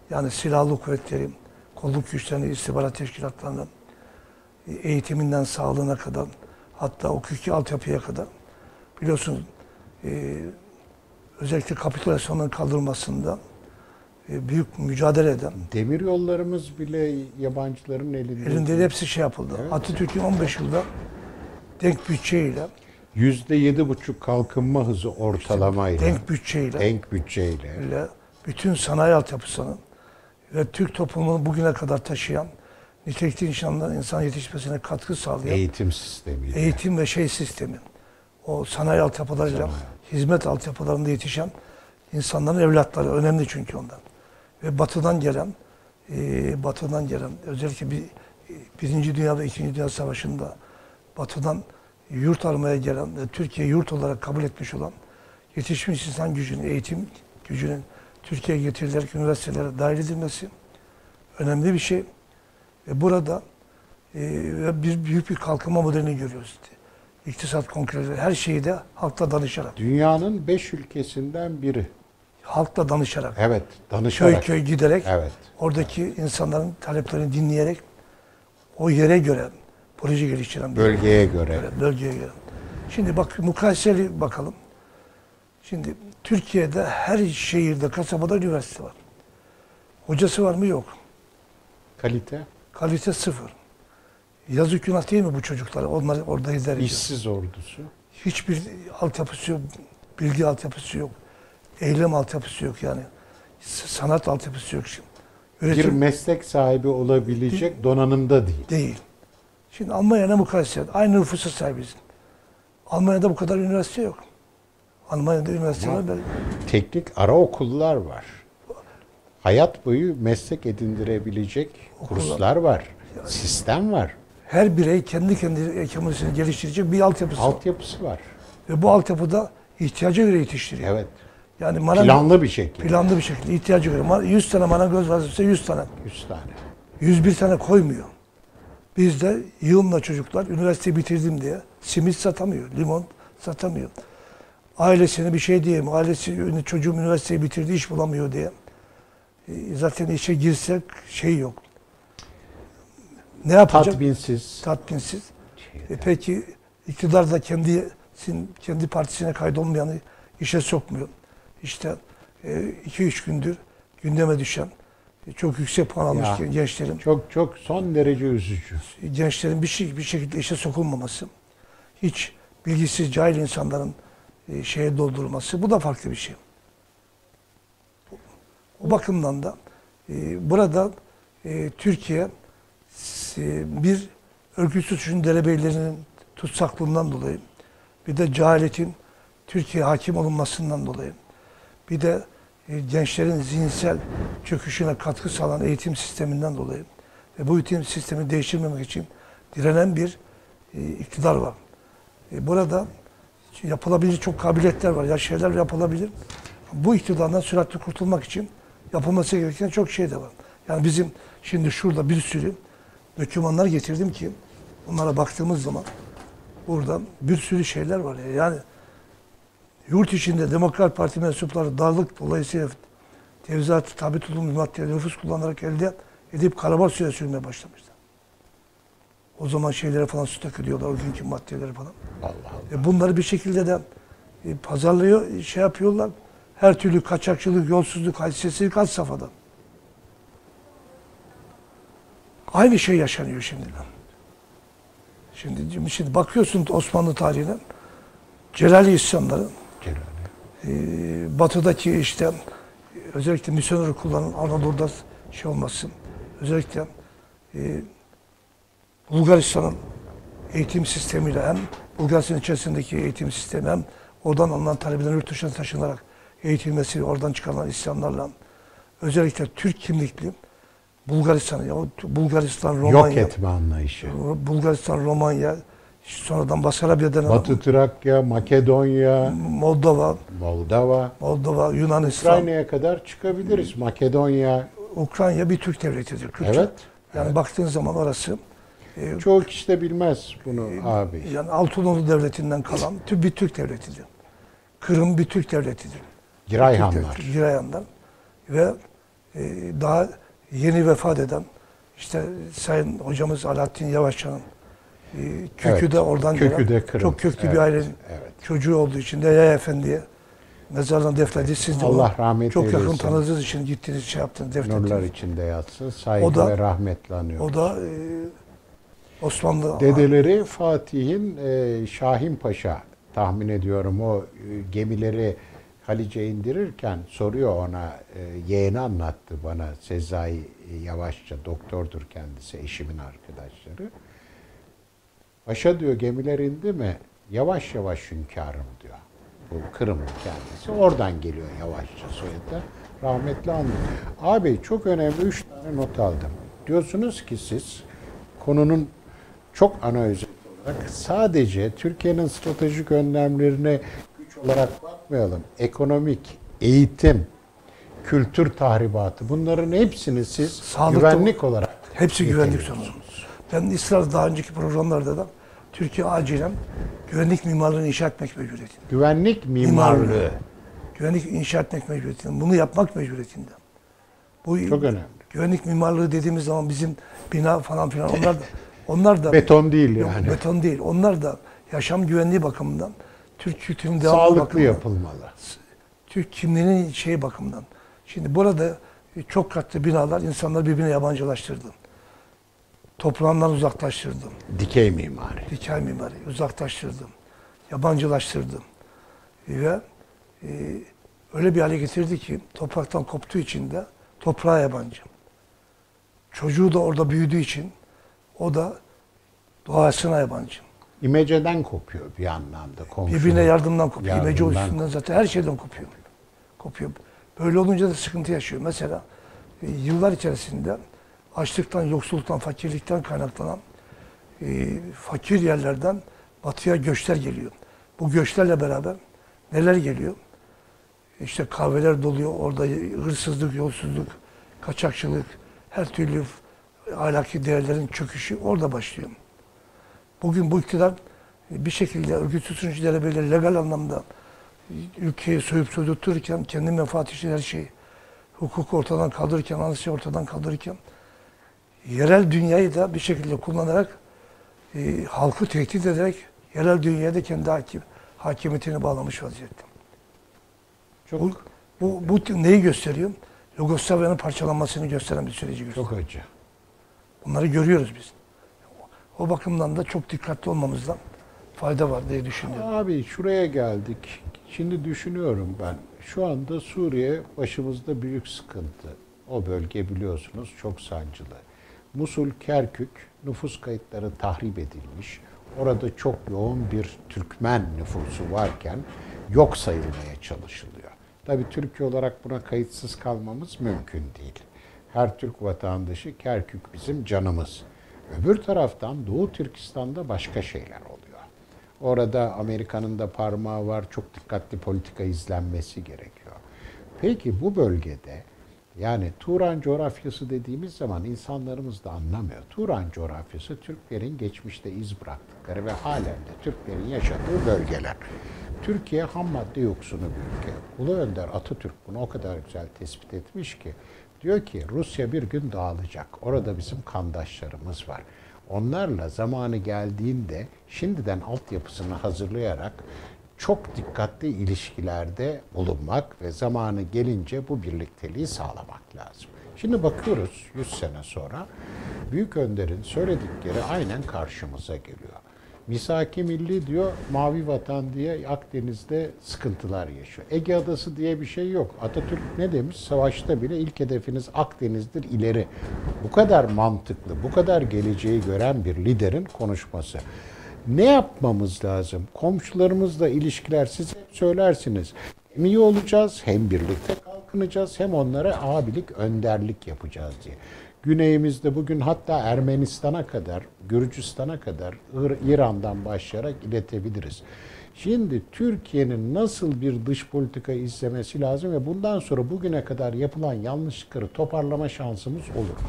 Yani silahlı kuvvetleri, kolluk güçlerini, istihbarat teşkilatlarını, e, eğitiminden sağlığına kadar, hatta hukuki altyapıya kadar. Biliyorsunuz e, özellikle kapitülasyonların kaldırılmasında e, büyük mücadele eden, Demir yollarımız bile yabancıların elinde. elinde de hepsi şey yapıldı. Evet. Atatürk'ün 15 yılda denk bütçeyle, Yüzde yedi buçuk kalkınma hızı ortalamayla, denk bütçeyle, denk bütçeyle, ile bütün sanayi altyapısının ve Türk toplumunu bugüne kadar taşıyan nitelikli insanların insan yetişmesine katkı sağlayan eğitim sistemiyle. eğitim ve şey sistemi, o sanayi altyapılarıyla Sanayi. hizmet altyapılarında yetişen insanların evlatları önemli çünkü ondan. Ve batıdan gelen, e, batıdan gelen özellikle bir, Birinci Dünya ve İkinci Dünya Savaşı'nda batıdan yurt almaya gelen Türkiye yurt olarak kabul etmiş olan yetişmiş insan gücünün, eğitim gücünün Türkiye'ye getirilerek üniversitelere dahil edilmesi önemli bir şey. Ve burada e, bir büyük bir kalkınma modelini görüyoruz. İktisat kongreleri her şeyi de halkla danışarak, Dünyanın beş ülkesinden biri. halkla danışarak, Evet, köy danışarak. köy giderek, Evet. oradaki insanların taleplerini dinleyerek, o yere göre proje geliştiren bir Bölgeye göre. Evet, bölgeye göre. Şimdi bak mukayeseli bakalım. Şimdi Türkiye'de her şehirde, kasabada üniversite var. Hocası var mı? Yok. Kalite, Kalite sıfır. Yazık günah değil mi bu çocuklara? Onlar orada ediyor. işsiz ordusu. Hiçbir altyapısı yok. Bilgi altyapısı yok. Eylem altyapısı yok yani. Sanat altyapısı yok şimdi. Bir Üretim meslek sahibi olabilecek donanımda değil. değil. Şimdi Almanya'na mukayese et. Aynı nüfusa sahibiz. Almanya'da bu kadar üniversite yok. Almanya'da üniversiteler Ama- böyle. Teknik ara okullar var. Hayat boyu meslek edindirebilecek Okullar. kurslar var. Sistem var. Her birey kendi kendi ekonomisini geliştirecek bir altyapısı var. Altyapısı var. Ve bu altyapıda ihtiyaca göre yetiştiriyor. Evet. Yani marangoz, Planlı bir şekilde. planlı bir şekilde ihtiyaca göre. Ma- 100 tane marangoz varsa 100 tane. 100 tane. 101 tane koymuyor. Bizde yığınla çocuklar üniversiteyi bitirdim diye simit satamıyor, limon satamıyor. Ailesine bir şey diyeyim, ailesi çocuğum üniversiteyi bitirdi iş bulamıyor diye. E, Zaten işe girsek şey yok. Ne yapacak? Tatminsiz. Tatminsiz. E peki iktidar da kendi kendi partisine kaydolmayanı işe sokmuyor. İşte 2-3 gündür gündeme düşen e, çok yüksek puan almış Ya. gençlerin Çok çok son derece üzücü. gençlerin bir şey bir şekilde işe sokulmaması, hiç bilgisiz cahil insanların e, şeye doldurulması bu da farklı bir şey. O bakımdan da e, burada e, Türkiye e, bir örgütsüz suçun derebeylerinin tutsaklığından dolayı bir de cehaletin Türkiye hakim olunmasından dolayı bir de gençlerin zihinsel çöküşüne katkı sağlayan eğitim sisteminden dolayı ve bu eğitim sistemi değiştirmemek için direnen bir e, iktidar var. E, burada yapılabilecek çok kabiliyetler var. Ya şeyler yapılabilir. Bu iktidardan süratli kurtulmak için yapılması gereken çok şey de var. Yani bizim şimdi şurada bir sürü dokümanlar getirdim ki bunlara baktığımız zaman burada bir sürü şeyler var. ya. Yani yurt içinde Demokrat Parti mensupları darlık dolayısıyla tevzat tabi tutulmuş maddeleri nüfus kullanarak elde edip karabal suya sürmeye başlamışlar. O zaman şeylere falan su takılıyorlar, o günkü maddeleri falan. Allah Allah. E bunları bir şekilde de e, pazarlıyor, şey yapıyorlar. Her türlü kaçakçılık, yolsuzluk, haysiyetsizlik had safhada. Aynı şey yaşanıyor şimdi. Şimdi, şimdi bakıyorsun Osmanlı tarihine, Celali isyanları. E, batıdaki işte özellikle misyoner kullanan Anadolu'da şey olmasın. Özellikle e, Bulgaristan'ın eğitim sistemiyle hem Bulgaristan içerisindeki eğitim sistemi hem oradan alınan talebelerin yurt dışına taşınarak eğitilmesi, oradan çıkarılan isyanlarla özellikle Türk kimlikli Bulgaristan'ı, ya, Bulgaristan, Yok Romanya, etme anlayışı. Bulgaristan, Romanya, sonradan Basarabya denen Batı Trakya, Makedonya, Moldova, Moldova, Moldova, Yunanistan, Ukrayna'ya kadar çıkabiliriz. Makedonya. Ukrayna bir Türk devletidir. Kürtçe. Evet. Yani baktığın zaman orası e, Çoğu kişi de bilmez bunu abi. yani Altınordu Devleti'nden kalan tü- bir Türk devletidir. Kırım bir Türk devletidir. Girayhanlar. Türk- Girayhanlar. Ve e, daha yeni vefat eden işte Sayın Hocamız Alaaddin Yavaşçı'nın e, kökü Evet, de oradan kökü gelen, de Kırım. çok köklü Evet, bir ailenin evet. çocuğu olduğu için de Yaya Efendi'ye mezarına defnedildi. Siz de Allah rahmet çok yakın eylesin. tanıdığınız için gittiniz şey yaptınız Nurlar defnettiniz. içinde yatsın. Saygı O da- ve rahmetle anıyoruz. O da e, Osmanlı Dedeleri Fatih'in e, Şahin Paşa tahmin ediyorum o e, gemileri Halice indirirken soruyor ona e, yeğeni anlattı bana Sezai e, Yavaşça doktordur kendisi eşimin arkadaşları. Paşa diyor gemiler indi mi yavaş yavaş hünkârım diyor. Bu Kırım'ın kendisi. Oradan geliyor yavaşça soyadı. Rahmetli andı. Abi çok önemli üç tane not aldım. Diyorsunuz ki siz konunun çok ana özeti olarak sadece Türkiye'nin stratejik önlemlerine güç olarak bakmayalım. Ekonomik, eğitim, kültür tahribatı bunların hepsini siz Sağlıkta- güvenlik olarak Hepsi güvenlik sorunu. Ben ısrar daha önceki programlarda da Türkiye acilen güvenlik mimarlığını inşa etmek mecburiyetinde. Güvenlik mimarlığı Mimarlığı. Güvenlik inşa etmek mecburiyetinde. Bunu yapmak mecburiyetinde. Bu çok önemli. güvenlik mimarlığı dediğimiz zaman bizim bina falan filan onlar da onlar da Beton değil Yok, yani. beton değil. Onlar da yaşam güvenliği bakımından Türk kültürünün devamlı Sağlıklı bakımından, yapılmalı. Türk kimliğinin şey bakımından. Şimdi burada çok katlı binalar insanları birbirine yabancılaştırdı. Toprağından uzaklaştırdı. Dikey mimari. Dikel mimari uzaklaştırdım. Yabancılaştırdım. Ve e, öyle bir hale getirdi ki topraktan koptuğu için de toprağa yabancı. Çocuğu da orada büyüdüğü için o da doğasına yabancı. İmeceden kopuyor bir anlamda komşu. Birbirine yardımdan kopuyor. Yardımdan İmece üstünden zaten her şeyden kopuyor. Kopuyor. Böyle olunca da sıkıntı yaşıyor. Mesela e, yıllar içerisinde açlıktan, yoksulluktan, fakirlikten kaynaklanan e, fakir yerlerden batıya göçler geliyor. Bu göçlerle beraber neler geliyor? İşte kahveler doluyor. Orada hırsızlık, yolsuzluk, kaçakçılık, her türlü ahlaki değerlerin çöküşü orada başlıyor. Bugün bu iktidar bir şekilde örgütsüz sunuculara böyle legal anlamda ülkeyi soyup soydurturken, kendi menfaat için her şeyi hukuku ortadan kaldırırken, anayasayı ortadan kaldırırken yerel dünyayı da bir şekilde kullanarak e, halkı tehdit ederek yerel dünyaya da kendi hakim, hakimiyetini bağlamış vaziyette. Çok, Bu, bu, bu neyi gösteriyor? Yugoslavya'nın parçalanmasını gösteren bir süreci gösteriyor. çok acı. Bunları görüyoruz biz. O bakımdan da çok dikkatli olmamızda fayda var diye düşünüyorum. Abi şuraya geldik. Şimdi düşünüyorum ben. Şu anda Suriye başımızda büyük sıkıntı. O bölge biliyorsunuz çok sancılı. Musul, Kerkük nüfus kayıtları tahrip edilmiş. Orada çok yoğun bir Türkmen nüfusu varken yok sayılmaya çalışılıyor. Tabii Türkiye olarak buna kayıtsız kalmamız mümkün değil. Her Türk vatandaşı Kerkük bizim canımız. Öbür taraftan Doğu Türkistan'da başka şeyler oluyor. Orada Amerika'nın da parmağı var. Çok dikkatli politika izlenmesi gerekiyor. Peki bu bölgede yani Turan coğrafyası dediğimiz zaman insanlarımız da anlamıyor. Turan coğrafyası Türklerin geçmişte iz bıraktıkları ve halen de Türklerin yaşadığı bölgeler. Türkiye ham madde yoksunu bir ülke. Ulu Önder Atatürk bunu o kadar güzel tespit etmiş ki diyor ki Rusya bir gün dağılacak. Orada bizim kandaşlarımız var. Onlarla zamanı geldiğinde şimdiden altyapısını hazırlayarak çok dikkatli ilişkilerde bulunmak ve zamanı gelince bu birlikteliği sağlamak lazım. Şimdi bakıyoruz 100 sene sonra Büyük Önder'in söyledikleri aynen karşımıza geliyor. Misaki Milli diyor, Mavi Vatan diye Akdeniz'de sıkıntılar yaşıyor. Ege Adası diye bir şey yok. Atatürk ne demiş? Savaşta bile ilk hedefiniz Akdeniz'dir ileri. Bu kadar mantıklı, bu kadar geleceği gören bir liderin konuşması. Ne yapmamız lazım? Komşularımızla ilişkiler siz hep söylersiniz. Hem iyi olacağız, hem birlikte kalkınacağız, hem onlara abilik, önderlik yapacağız diye. Güneyimizde bugün hatta Ermenistan'a kadar, Gürcistan'a kadar, İr- İran'dan başlayarak iletebiliriz. Şimdi Türkiye'nin nasıl bir dış politika izlemesi lazım ve bundan sonra bugüne kadar yapılan yanlışlıkları toparlama şansımız olur?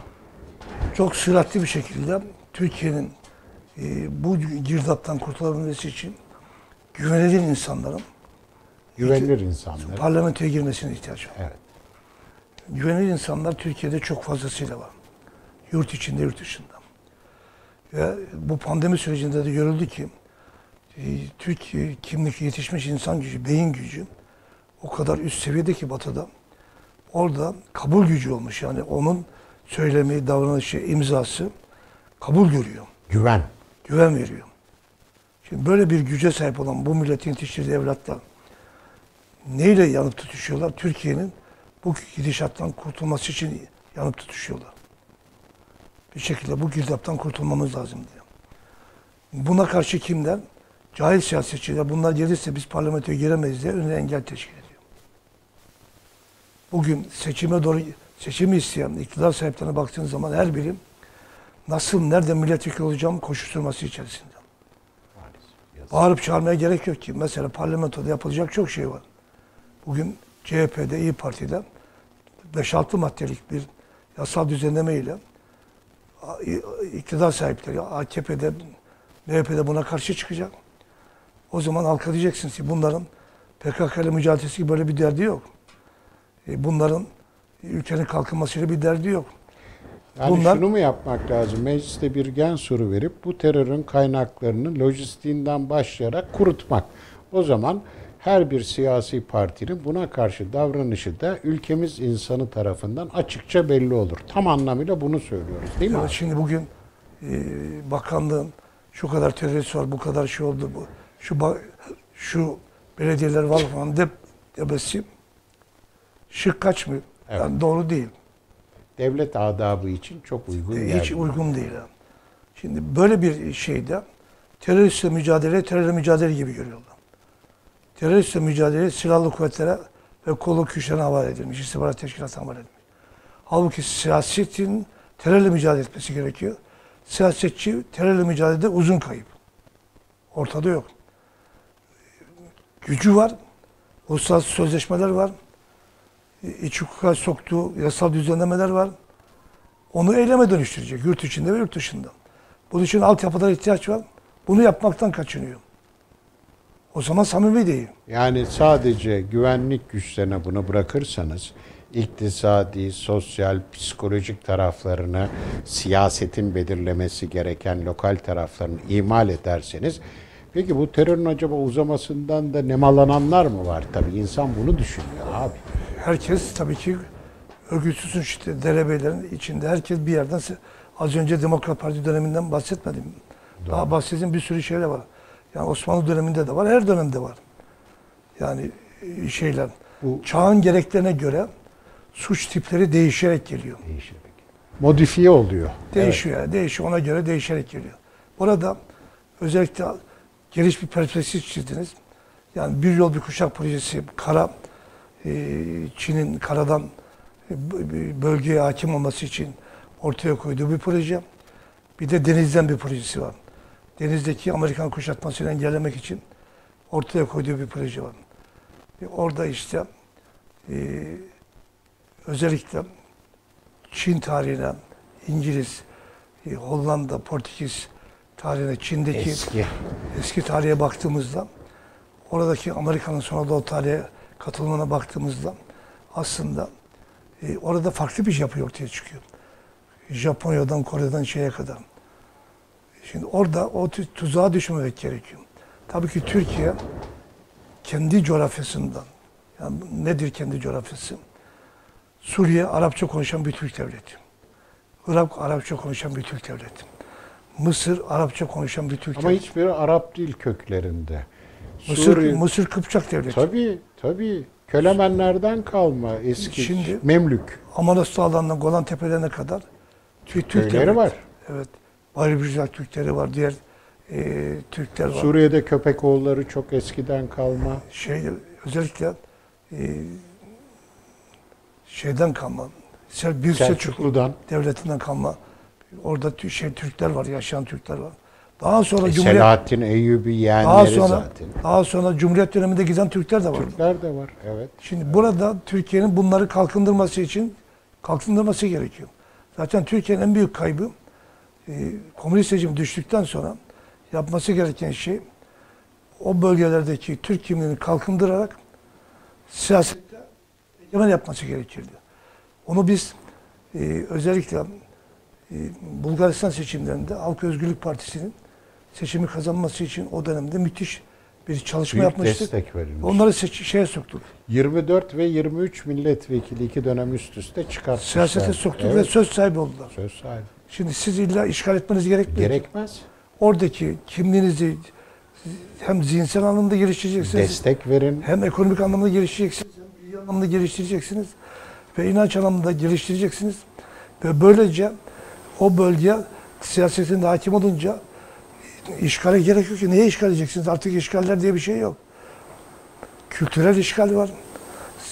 Çok süratli bir şekilde Türkiye'nin e, bu girdaptan kurtulabilmesi için güvenilir insanların Güvenilir insanlar. parlamentoya girmesine ihtiyaç var. Evet. Güvenilir insanlar Türkiye'de çok fazlasıyla var. Yurt içinde, yurt dışında. Ve bu pandemi sürecinde de görüldü ki e, Türkiye kimlik yetişmiş insan gücü, beyin gücü o kadar üst seviyede ki batıda. Orada kabul gücü olmuş. Yani onun söylemi, davranışı, imzası kabul görüyor. Güven. Güven veriyor. Şimdi böyle bir güce sahip olan bu milletin yetiştirdiği evlatlar neyle yanıp tutuşuyorlar? Türkiye'nin bu gidişattan kurtulması için yanıp tutuşuyorlar. Bir şekilde bu girdaptan kurtulmamız lazım diyor. Buna karşı kimler? Cahil siyasetçiler bunlar gelirse biz parlamentoya giremeyiz diye önüne engel teşkil ediyor. Bugün seçime doğru seçimi isteyen iktidar sahiplerine baktığın zaman her biri nasıl, nerede milletvekili olacağım koşuşturması içerisinde. Maalesef. Bağırıp çağırmaya gerek yok ki. Mesela parlamentoda yapılacak çok şey var. Bugün CHP'de, İyi Parti'de 5-6 maddelik bir yasal düzenleme ile iktidar sahipleri AKP'de, MHP'de buna karşı çıkacak. O zaman halka diyeceksiniz ki bunların PKK ile mücadelesi gibi böyle bir derdi yok. E, Bunların ülkenin kalkınmasıyla bir derdi yok. Yani Bunlar- şunu mu yapmak lazım? Mecliste bir gen soru verip bu terörün kaynaklarını lojistiğinden başlayarak kurutmak. O zaman her bir siyasi partinin buna karşı davranışı da ülkemiz insanı tarafından açıkça belli olur. Tam anlamıyla bunu söylüyoruz değil mi? Evet, şimdi bugün e, bakanlığın şu kadar terörist var, bu kadar şey oldu, bu şu şu belediyeler var falan de demesi şık kaçmıyor. Evet. Yani doğru değil. Devlet adabı için çok uygun yer. Hiç uygun değil. Şimdi böyle bir şeyde teröristle mücadele, terörle mücadele gibi görüyorlar. Teröristle mücadele silahlı kuvvetlere ve kolluk güçlerine havale edilmiş, istihbarat teşkilatına havale edilmiş. Halbuki siyasetin terörle mücadele etmesi gerekiyor. Siyasetçi terörle mücadelede uzun kayıp. Ortada yok. Gücü var, uluslararası sözleşmeler var, iç hukuka soktuğu yasal düzenlemeler var. Onu eyleme dönüştürecek yurt içinde ve yurt dışında. Bunun için altyapılara ihtiyaç var. Bunu yapmaktan kaçınıyor. O zaman samimi değil. Yani sadece güvenlik güçlerine bunu bırakırsanız iktisadi, sosyal, psikolojik taraflarını siyasetin belirlemesi gereken lokal taraflarını imal ederseniz peki bu terörün acaba uzamasından da nemalananlar mı var? Tabii insan bunu düşünüyor abi. Herkes tabii ki örgütsüzün işte derebeylerin içinde herkes bir yerden az önce Demokrat Parti döneminden bahsetmedim. Daha bahsedeceğim bir sürü şeyler var. Yani Osmanlı döneminde de var, her dönemde var. Yani e, şeyler. Bu- Çağın gereklerine göre suç tipleri değişerek geliyor. Değişerek. Modifiye oluyor. Değişiyor yani. Değişiyor. Ona göre değişerek geliyor. Burada özellikle geniş bir perspektif çizdiniz. Yani bir yol bir kuşak projesi kara e, Çin'in karadan e, bölgeye hakim olması için ortaya koyduğu bir proje. Bir de denizden bir projesi var. Denizdeki Amerikan kuşatmasını engellemek için ortaya koyduğu bir proje var. E, Orada işte e, özellikle Çin tarihine, İngiliz, e, Hollanda, Portekiz tarihine, Çin'deki Eski. eski tarihe baktığımızda, oradaki Amerika'nın sonra Doğu tarihe katılımına baktığımızda aslında e, orada farklı bir yapı ortaya çıkıyor. Japonya'dan, Kore'den şeye kadar. Şimdi orada o tuzağa düşmemek gerekiyor. Tabii ki Türkiye kendi coğrafyasından, yani nedir kendi coğrafyası? Suriye Arapça konuşan bir Türk devleti. Irak Arapça konuşan bir Türk devleti. Mısır Arapça konuşan bir Türk Ama devleti. hiçbiri Arap değil köklerinde. Mısır, Suriye- Mısır Kıpçak devleti. Tabii tabii. Kölemenlerden kalma eski Şimdi- Memlük Amanos Dağları'ndan Golan Tepelerine kadar Türk, Türk devleti. var. Evet. Bayrıcılar Türkleri var, diğer e, Türkler var. Suriye'de Köpekoğulları çok eskiden kalma. Şey, özellikle e, şeyden kalma, bir Selçuklu Selçuklu'dan. devletinden kalma. Orada şey Türkler var, yaşayan Türkler var. Daha sonra E, Cumhuriyet Selahattin Eyyubi yeğenleri daha sonra zaten. daha sonra Cumhuriyet döneminde giden Türkler de var. Türkler de var. Evet. Şimdi burada Türkiye'nin bunları kalkındırması için kalkındırması gerekiyor. Zaten Türkiye'nin en büyük kaybı e, komünist rejim düştükten sonra yapması gereken şey o bölgelerdeki Türk kimliğini kalkındırarak siyasette egemen yapması gerekirdi. Onu biz e, özellikle Bulgaristan seçimlerinde Halk Özgürlük Partisi'nin seçimi kazanması için o dönemde müthiş bir çalışma Büyük yapmıştık. destek verilmiş. Onları seç şeye soktuk. 24 ve 23 milletvekili iki dönem üst üste çıkartmışlar. Siyasete soktuk ve Evet, söz sahibi oldular. söz sahibi. Şimdi siz illa işgal etmeniz gerekmiyor. Gerekmez. Oradaki kimliğinizi hem zihinsel anlamda geliştireceksiniz, Destek verin. hem ekonomik anlamda geliştireceksiniz, hem bilgi anlamda geliştireceksiniz ve inanç anlamında geliştireceksiniz. Ve böylece o bölge siyasetin de hakim olunca işgale gerek yok ki. Neye işgal edeceksiniz? Artık işgaller diye bir şey yok. Kültürel işgal var,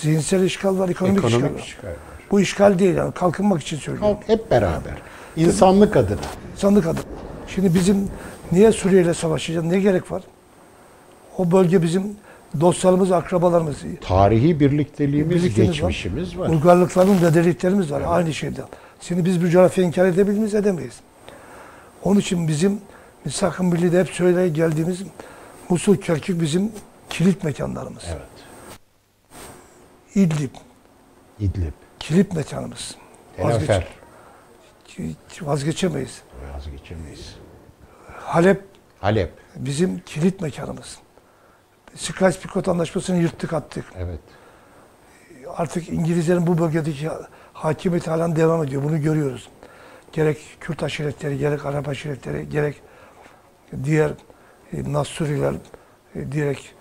zihinsel işgal var, ekonomik, işgal Ekonomik var. işgal var. Bu işgal değil yani kalkınmak için söylüyorum. Halk hep beraber. İnsanlık adına. Sandık adı. Şimdi bizim niye Suriye ile savaşacağız? Ne gerek var? O bölge bizim dostlarımız, akrabalarımız. Tarihi birlikteliğimiz, Birlikteliğimiz geçmişimiz var. Uygarlıkların medeniyetlerimiz var. Aynı şeyden. Şimdi biz bu coğrafyayı inkar edebilir miyiz? Edemeyiz. Onun için bizim Misak-ı Milli'de hep söyle geldiğimiz Musul, Kerkük bizim kilit mekanlarımız. Evet. İdlib, İdlib, kilit mekanımız. Vazgeç, vazgeçemeyiz. Vazgeçemeyiz. Halep Halep. bizim kilit mekanımız. Sykes-Picot Anlaşması'nı yırttık attık. Evet. Artık İngilizlerin bu bölgedeki hakimiyeti halen devam ediyor. Bunu görüyoruz. Gerek Kürt aşiretleri, gerek Arap aşiretleri, gerek diğer e, Nasuriler, e, gerek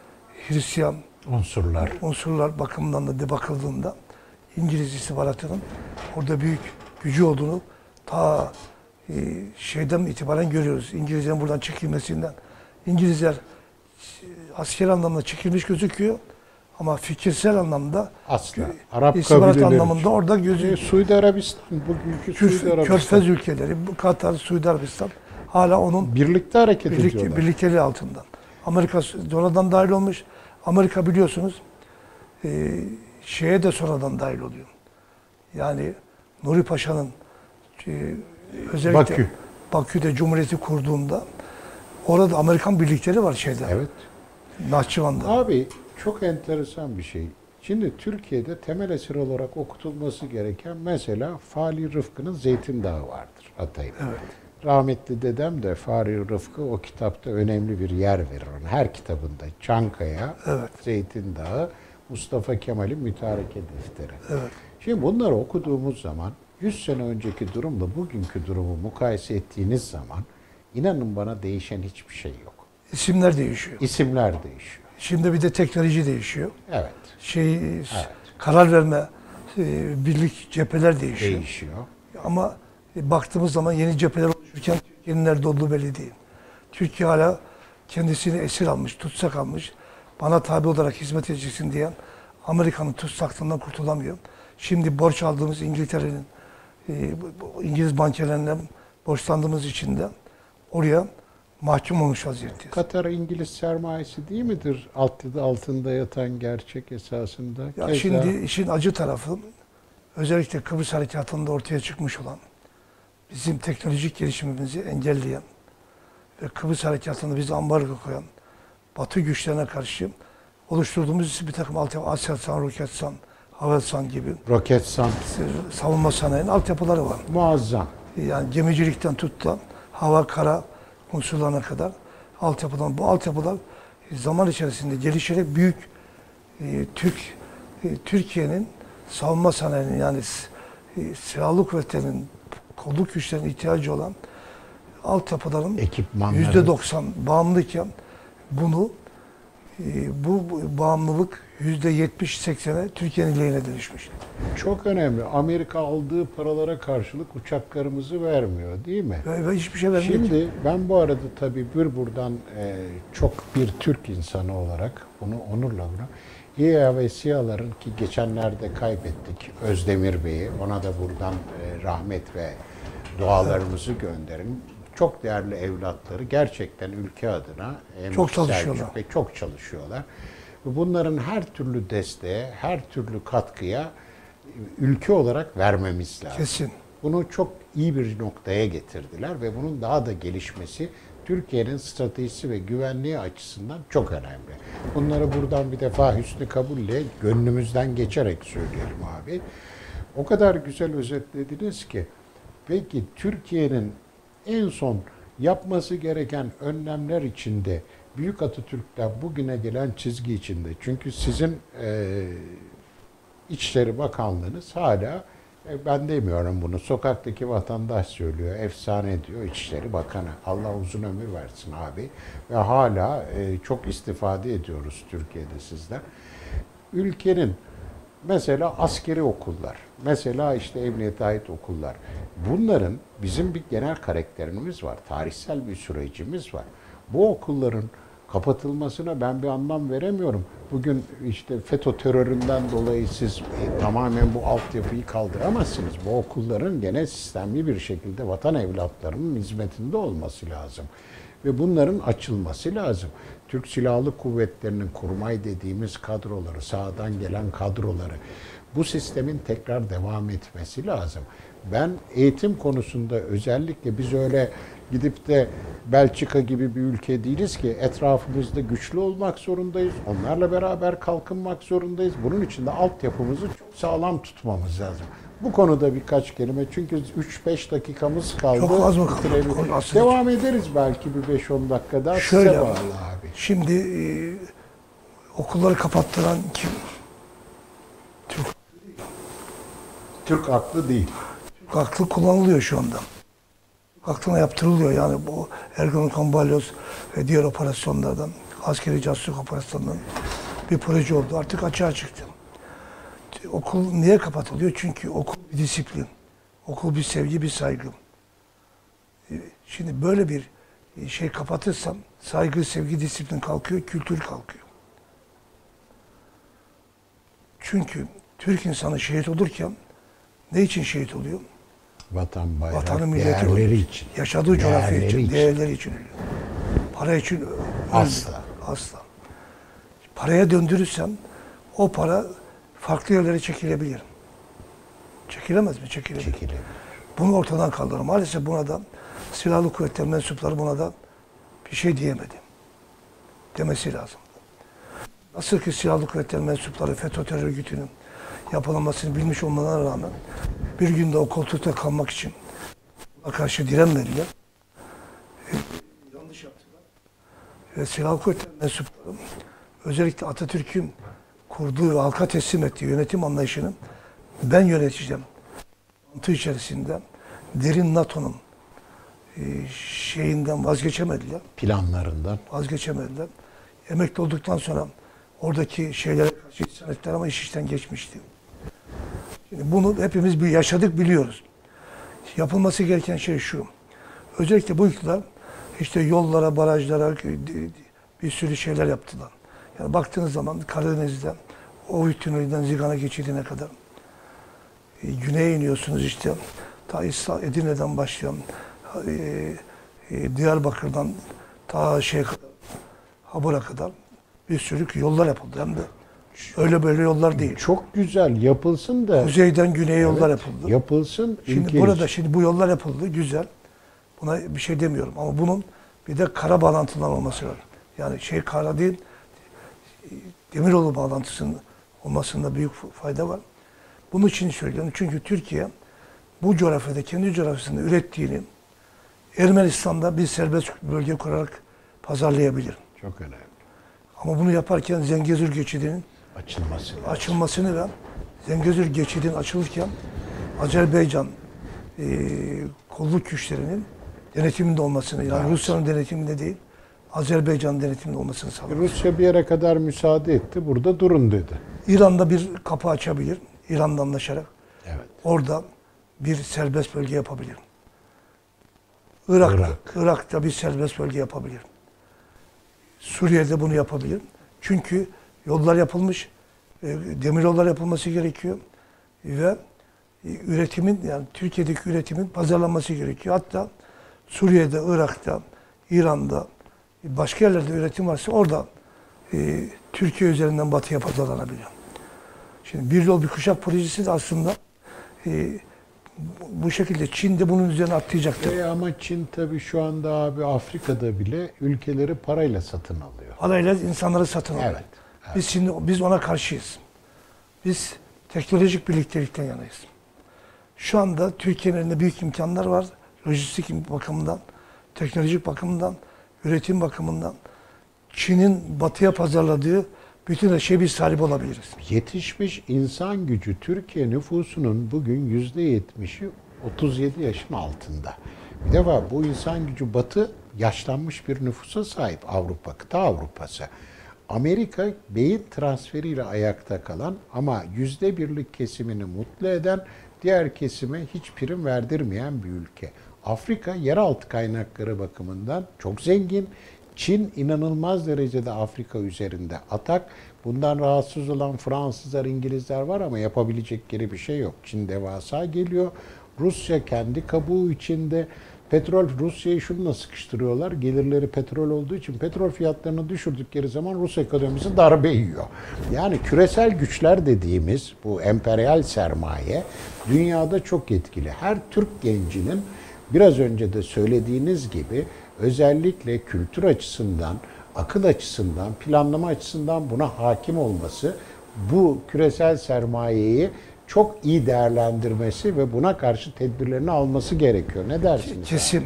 Hristiyan Unsurlar. unsurlar bakımından da de bakıldığında İngiliz istihbaratının orada büyük gücü olduğunu ta e, şeyden itibaren görüyoruz. İngilizlerin buradan çekilmesinden. İngilizler e, asker anlamda çekilmiş gözüküyor ama fikirsel anlamda Asla. Arap istihbarat anlamında orada gözü E, Suudi Arabistan. Bugünkü Suudi Arabistan. Körfez ülkeleri, bu Katar, Suudi Arabistan hala onun Birlikte hareket birlik, ediyorlar. birlikteliği altından. Amerika sonradan dahil olmuş. Amerika biliyorsunuz e, şeye de sonradan dahil oluyor. Yani Nuri Paşa'nın e, özellikle Bakü. Bakü'de Cumhuriyeti kurduğunda orada Amerikan birlikleri var şeyde. Evet. Nahçıvan'da. Abi çok enteresan bir şey. Şimdi Türkiye'de temel eser olarak okutulması gereken mesela Fali Rıfkı'nın Zeytin Dağı vardır Hatay'da. Evet. Rahmetli dedem de Fahri Rıfkı o kitapta önemli bir yer verir. Her kitabında Çankaya, Evet. Zeytin Dağı, Mustafa Kemal'in mütareke defteri. Evet. Şimdi bunları okuduğumuz zaman 100 sene önceki durumla bugünkü durumu mukayese ettiğiniz zaman inanın bana değişen hiçbir şey yok. İsimler değişiyor. İsimler değişiyor. Şimdi bir de teknoloji değişiyor. Evet. Şey karar verme e, birlik cepheler değişiyor. Değişiyor. Ama e, baktığımız zaman yeni cepheler oluşurken Türkiye'nin nerede olduğu belli değil. Türkiye hala kendisini esir almış, tutsak almış. Bana tabi olarak hizmet edeceksin diyen Amerika'nın tutsaklığından kurtulamıyor. Şimdi borç aldığımız İngiltere'nin e, İngiliz bankerlerinden borçlandığımız için de oraya mahkum olmuş vaziyetteyiz. Katar İngiliz sermayesi değil midir altında altında yatan gerçek esasında? Ya Keza şimdi işin acı tarafı özellikle Kıbrıs Harekatı'nda ortaya çıkmış olan bizim teknolojik gelişimimizi engelleyen ve Kıbrıs Harekatı'nda bizi ambargo koyan Batı güçlerine karşı oluşturduğumuz bir takım altyapı, Aselsan, Roketsan, Havelsan gibi Roketsan savunma sanayinin altyapıları var. muazzam. Yani gemicilikten tut da hava, kara unsurlarına kadar altyapıdan bu altyapılar zaman içerisinde gelişerek büyük e, Türk e, Türkiye'nin savunma sanayinin yani e, silahlı kuvvetlerinin kolluk güçlerinin ihtiyacı olan altyapıların yüzde doksan bağımlıyken bunu e, bu bağımlılık yüzde yetmiş seksene Türkiye'nin lehine dönüşmüş. Çok önemli. Amerika aldığı paralara karşılık uçaklarımızı vermiyor değil mi? Ve, ve hiçbir şey vermiyor. ki. Şimdi ben bu arada tabii bir buradan e, çok bir Türk insanı olarak bunu onurla bunu İHA ve SİHA'ların ki geçenlerde kaybettik Özdemir Bey'i. Ona da buradan e, rahmet ve dualarımızı gönderin. Çok değerli evlatları gerçekten ülke adına Çok çalışıyorlar. Bey çok çalışıyorlar. Bunların her türlü desteğe, her türlü katkıya ülke olarak vermemiz lazım. Kesin. Bunu çok iyi bir noktaya getirdiler ve bunun daha da gelişmesi Türkiye'nin stratejisi ve güvenliği açısından çok önemli. Bunları buradan bir defa hüsnü kabulle gönlümüzden geçerek söyleyelim abi. O kadar güzel özetlediniz ki peki Türkiye'nin en son yapması gereken önlemler içinde Büyük Atatürk'ten bugüne gelen çizgi içinde. Çünkü sizin e, İçişleri Bakanlığınız hala e, ben demiyorum bunu. Sokaktaki vatandaş söylüyor. Efsane diyor İçişleri Bakanı. Allah uzun ömür versin abi. Ve hala e, çok istifade ediyoruz Türkiye'de sizden. Ülkenin mesela askeri okullar, mesela işte emniyete ait okullar. Bunların bizim bir genel karakterimiz var. Tarihsel bir sürecimiz var. Bu okulların kapatılmasına ben bir anlam veremiyorum. Bugün işte FETÖ teröründen dolayı siz e, tamamen bu altyapıyı kaldıramazsınız. Bu okulların gene sistemli bir şekilde vatan evlatlarının hizmetinde olması lazım. Ve bunların açılması lazım. Türk Silahlı Kuvvetleri'nin kurmay dediğimiz kadroları, sağdan gelen kadroları, bu sistemin tekrar devam etmesi lazım. Ben eğitim konusunda özellikle biz öyle gidip de Belçika gibi bir ülke değiliz ki etrafımızda güçlü olmak zorundayız. Onlarla beraber kalkınmak zorundayız. Bunun için de altyapımızı çok sağlam tutmamız lazım. Bu konuda birkaç kelime çünkü 3-5 dakikamız kaldı. Çok az mı kaldı? Devam ederiz belki bir 5-10 dakika daha. Şöyle Size bağlı abi. Şimdi e, okulları kapattıran kim? Türk Türk aklı değil. aklı kullanılıyor şu anda. Aklına yaptırılıyor yani bu Ergenekon Balyoz ve diğer operasyonlardan, askeri casusluk operasyonlarından bir proje oldu. Artık açığa çıktı. Okul niye kapatılıyor? Çünkü okul bir disiplin. Okul bir sevgi, bir saygı. E, Şimdi böyle bir şey kapatırsam saygı, sevgi, disiplin kalkıyor, kültür kalkıyor. Çünkü Türk insanı şehit olurken ne için şehit oluyor? Vatan bayrak Vatanı milleti değerleri için. Yaşadığı coğrafya için, için. değerleri için ölüyor. Para için. Asla. Asla. Paraya döndürürsem o para farklı yerlere çekilebilir. Çekilemez mi? Çekilebilir. Çekilir. Bunu ortadan kaldırır. Maalesef buna da silahlı kuvvetler mensupları buna da bir şey diyemedi. Demesi lazım. Nasıl ki silahlı kuvvetler mensupları FETÖ terör örgütünün yapılanmasını bilmiş olmalarına rağmen bir günde o koltukta kalmak için karşı direnmediler. E, yanlış yaptılar. Ve silahlı kuvvetler mensupları özellikle Atatürk'ün kurduğu ve halka teslim ettiği yönetim anlayışını ben yöneteceğim mantığı içerisinde derin NATO'nun e, şeyinden vazgeçemediler. Planlarından. Vazgeçemediler. Emekli olduktan sonra oradaki şeylere karşı isyan ettiler ama iş işten geçmişti. Şimdi bunu hepimiz bir yaşadık biliyoruz. Yapılması gereken şey şu. Özellikle bu iktidar işte yollara, barajlara bir sürü şeyler yaptılar. Yani baktığınız zaman Karadeniz'de Oğuz Tüneli'nden Zigana geçidine kadar e, güneye iniyorsunuz işte. Ta İsta- Edirne'den başlayan e, e, Diyarbakır'dan ta şey kadar Habur'a kadar bir sürü yollar yapıldı. Hem de öyle böyle yollar değil. Çok güzel yapılsın da Kuzeyden güneye yollar Evet, yapıldı. Yapılsın. Şimdi ülke burada şimdi bu yollar yapıldı güzel. Buna bir şey demiyorum ama bunun bir de kara bağlantılar olması lazım. Yani şey kara değil demiryolu bağlantısının olmasında büyük fayda var. Bunun için söylüyorum. Çünkü Türkiye bu coğrafyada kendi coğrafyasında ürettiğini Ermenistan'da bir serbest bölge kurarak pazarlayabilir. Çok önemli. Ama bunu yaparken Zengezur geçidinin Açılması lazım. açılmasını ve Zengezur geçidin açılırken Azerbaycan e, kolluk güçlerinin denetiminde olmasını, yani Evet. Rusya'nın denetiminde değil, Azerbaycan denetiminde olmasını sağlar. Rusya bir yere kadar müsaade etti. Burada durun dedi. İran'da bir kapı açabilir, İran'la anlaşarak. Evet. Orada bir serbest bölge yapabilir. Irak, Irak. Irak'ta bir serbest bölge yapabilir. Suriye'de bunu yapabilir. Çünkü yollar yapılmış, e, demir yollar yapılması gerekiyor ve e, üretimin yani Türkiye'deki üretimin pazarlanması gerekiyor. Hatta Suriye'de, Irak'ta, İran'da başka yerlerde üretim varsa orada e, Türkiye üzerinden batıya pazarlanabiliyor. Şimdi bir yol bir kuşak projesi de aslında e, Bu- Bu şekilde Çin de bunun üzerine atlayacaktır. E ama Çin tabii şu anda abi Afrika'da bile ülkeleri parayla satın alıyor. Parayla insanları satın alıyor. Evet. Biz şimdi biz ona karşıyız. Biz teknolojik birliktelikten yanayız. Şu anda Türkiye'nin elinde büyük imkanlar var. Lojistik bakımından, teknolojik bakımından, üretim bakımından. Çin'in batıya pazarladığı bütün her şeye biz sahip olabiliriz. Yetişmiş insan gücü Türkiye nüfusunun bugün yüzde yetmişi 37 yaşın altında. Bir defa bu insan gücü batı yaşlanmış bir nüfusa sahip Avrupa, kıta Avrupası. Amerika beyin transferiyle ayakta kalan ama yüzde birlik kesimini mutlu eden, diğer kesime hiç prim verdirmeyen bir ülke. Afrika yeraltı kaynakları bakımından çok zengin. Çin inanılmaz derecede Afrika üzerinde atak. Bundan rahatsız olan Fransızlar, İngilizler var ama yapabilecekleri bir şey yok. Çin devasa geliyor. Rusya kendi kabuğu içinde. Petrol Rusya'yı şununla sıkıştırıyorlar. Gelirleri petrol olduğu için petrol fiyatlarını düşürdükleri zaman Rus ekonomisi darbe yiyor. Yani küresel güçler dediğimiz bu emperyal sermaye dünyada çok etkili. Her Türk gencinin biraz önce de söylediğiniz gibi özellikle kültür açısından, akıl açısından, planlama açısından buna hakim olması bu küresel sermayeyi çok iyi değerlendirmesi ve buna karşı tedbirlerini alması gerekiyor. Ne dersiniz? Kesin.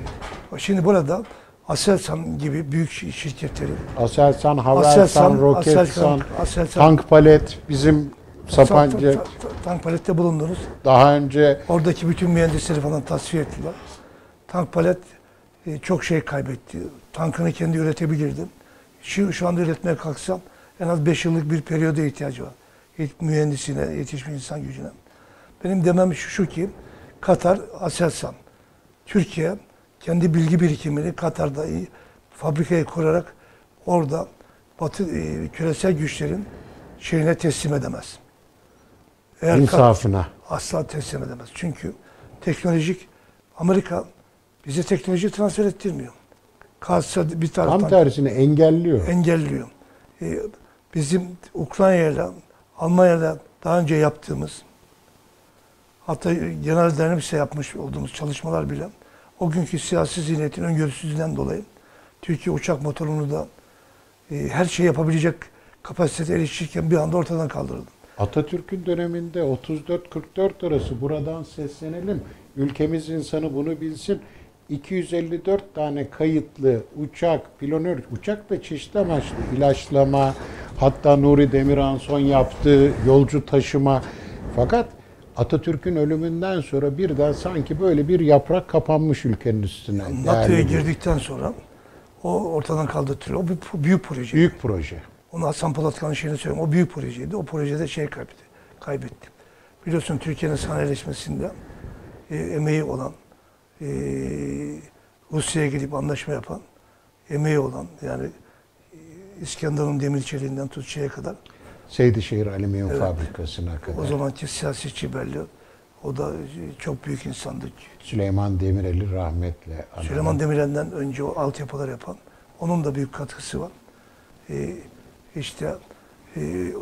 Şimdi burada Aselsan gibi büyük şi- şirketlerin Aselsan, Aselsan, Havelsan, Roketsan, Aselsan, Aselsan. Tank Palet, bizim Sapanca Ta- ta- ta- tank palette bulundunuz. daha önce Oradaki bütün mühendisleri falan tasfiye ettiler. Tank palet e, çok şey kaybetti. Tankını kendi üretebilirdi. Şu, şu anda üretmeye kalksam en az 5 yıllık bir periyoda ihtiyacı var. Mühendisine, yetişmiş insan gücüne. Benim demem şu, şu ki Katar, Aselsan, Türkiye kendi bilgi birikimini Katar'da iyi fabrikayı kurarak orada Batı e, küresel güçlerin şeyine teslim edemez. Eğer insafına. asla teslim edemez. Çünkü teknolojik Amerika bize teknoloji transfer ettirmiyor. Kalsa bir Tam taraftan tersini engelliyor. engelliyor. Ee, bizim Ukrayna'yla, Almanya'da daha önce yaptığımız hatta Genel Dynamics'e yapmış olduğumuz çalışmalar bile o günkü siyasi zihniyetin öngörüsüzlüğünden dolayı Türkiye uçak motorunu da e, her şeyi yapabilecek kapasitede erişirken bir anda ortadan kaldırıldı. Atatürk'ün döneminde 34-44 arası buradan seslenelim. Ülkemiz insanı bunu bilsin. 254 tane kayıtlı uçak, planör, uçak da çeşitli amaçlı ilaçlama, hatta Nuri Demirhan son yaptığı yolcu taşıma. Fakat Atatürk'ün ölümünden sonra birden sanki böyle bir yaprak kapanmış ülkenin üstüne. NATO'ya girdikten sonra o ortadan kaldırılıyor. O bir büyük proje. Büyük proje. Onu Hasan Polatkan'ın şeyini söyleyeyim. O büyük projeydi. O projede şey kaybetti. kaybetti. Biliyorsun Türkiye'nin sanayileşmesinde e, emeği olan, e, Rusya'ya gidip anlaşma yapan, emeği olan yani İskenderun demir çeliğinden tut şeye kadar Seydişehir Alüminyum Fabrikası'na kadar. o zamanki siyasetçi belli. O da çok büyük insandı. Süleyman Demirel'i rahmetle analım. Süleyman Demirel'den önce o altyapılar yapan, onun da büyük katkısı var. Ee, işte e,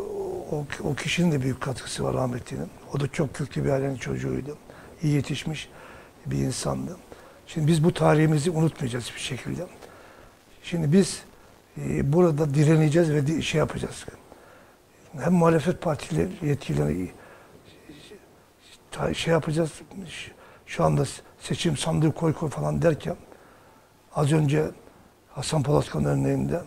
o, o kişinin de büyük katkısı var rahmetlinin. O da çok köklü bir ailenin çocuğuydu. İyi yetişmiş bir insandı. Şimdi biz bu tarihimizi unutmayacağız bir şekilde. Şimdi biz e, burada direneceğiz ve şey yapacağız. Hem muhalefet partileri yetkilileri şey yapacağız. Şu anda seçim sandığı koy koy falan derken az önce Hasan Polatkan örneğinde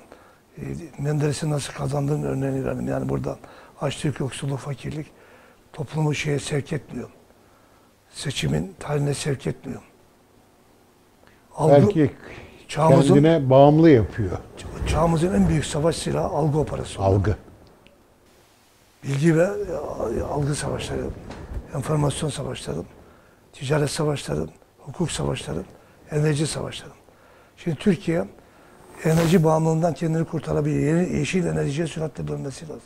e, Menderes'in nasıl kazandığının örneğini verdim. Yani burada açlık, yoksulluk, fakirlik toplumu şeye sevk etmiyor. Seçimin tarihine sevk etmiyor. Algı, Belki çağımızın, kendine bağımlı yapıyor. çağımızın en büyük savaş silahı algı operasyonu. Algı. bilgi ve e, algı savaşları, enformasyon savaşları, ticaret savaşları, hukuk savaşları, enerji savaşları. Şimdi Türkiye enerji bağımlılığından kendini kurtarabilir. Yeni yeşil enerjiye süratle dönmesi lazım.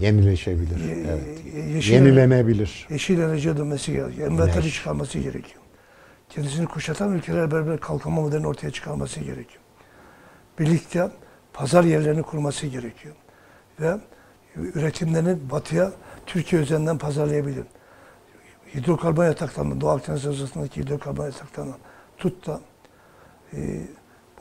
Yenileşebilir. Ye- Evet. ye- yeşil, Yenilenebilir. yeşil enerjiye dönmesi gerekiyor. Envanteri çıkarması gerekiyor. Kendisini kuşatan ülkeler beraber kalkınma modelini ortaya çıkarması gerekiyor. Birlikte pazar yerlerini kurması gerekiyor. Ve üretimlerini batıya Türkiye üzerinden pazarlayabilir. hidrokarbon yataklarından, Doğu Akdeniz Havzası'ndaki hidrokarbon yataklarından tut da e,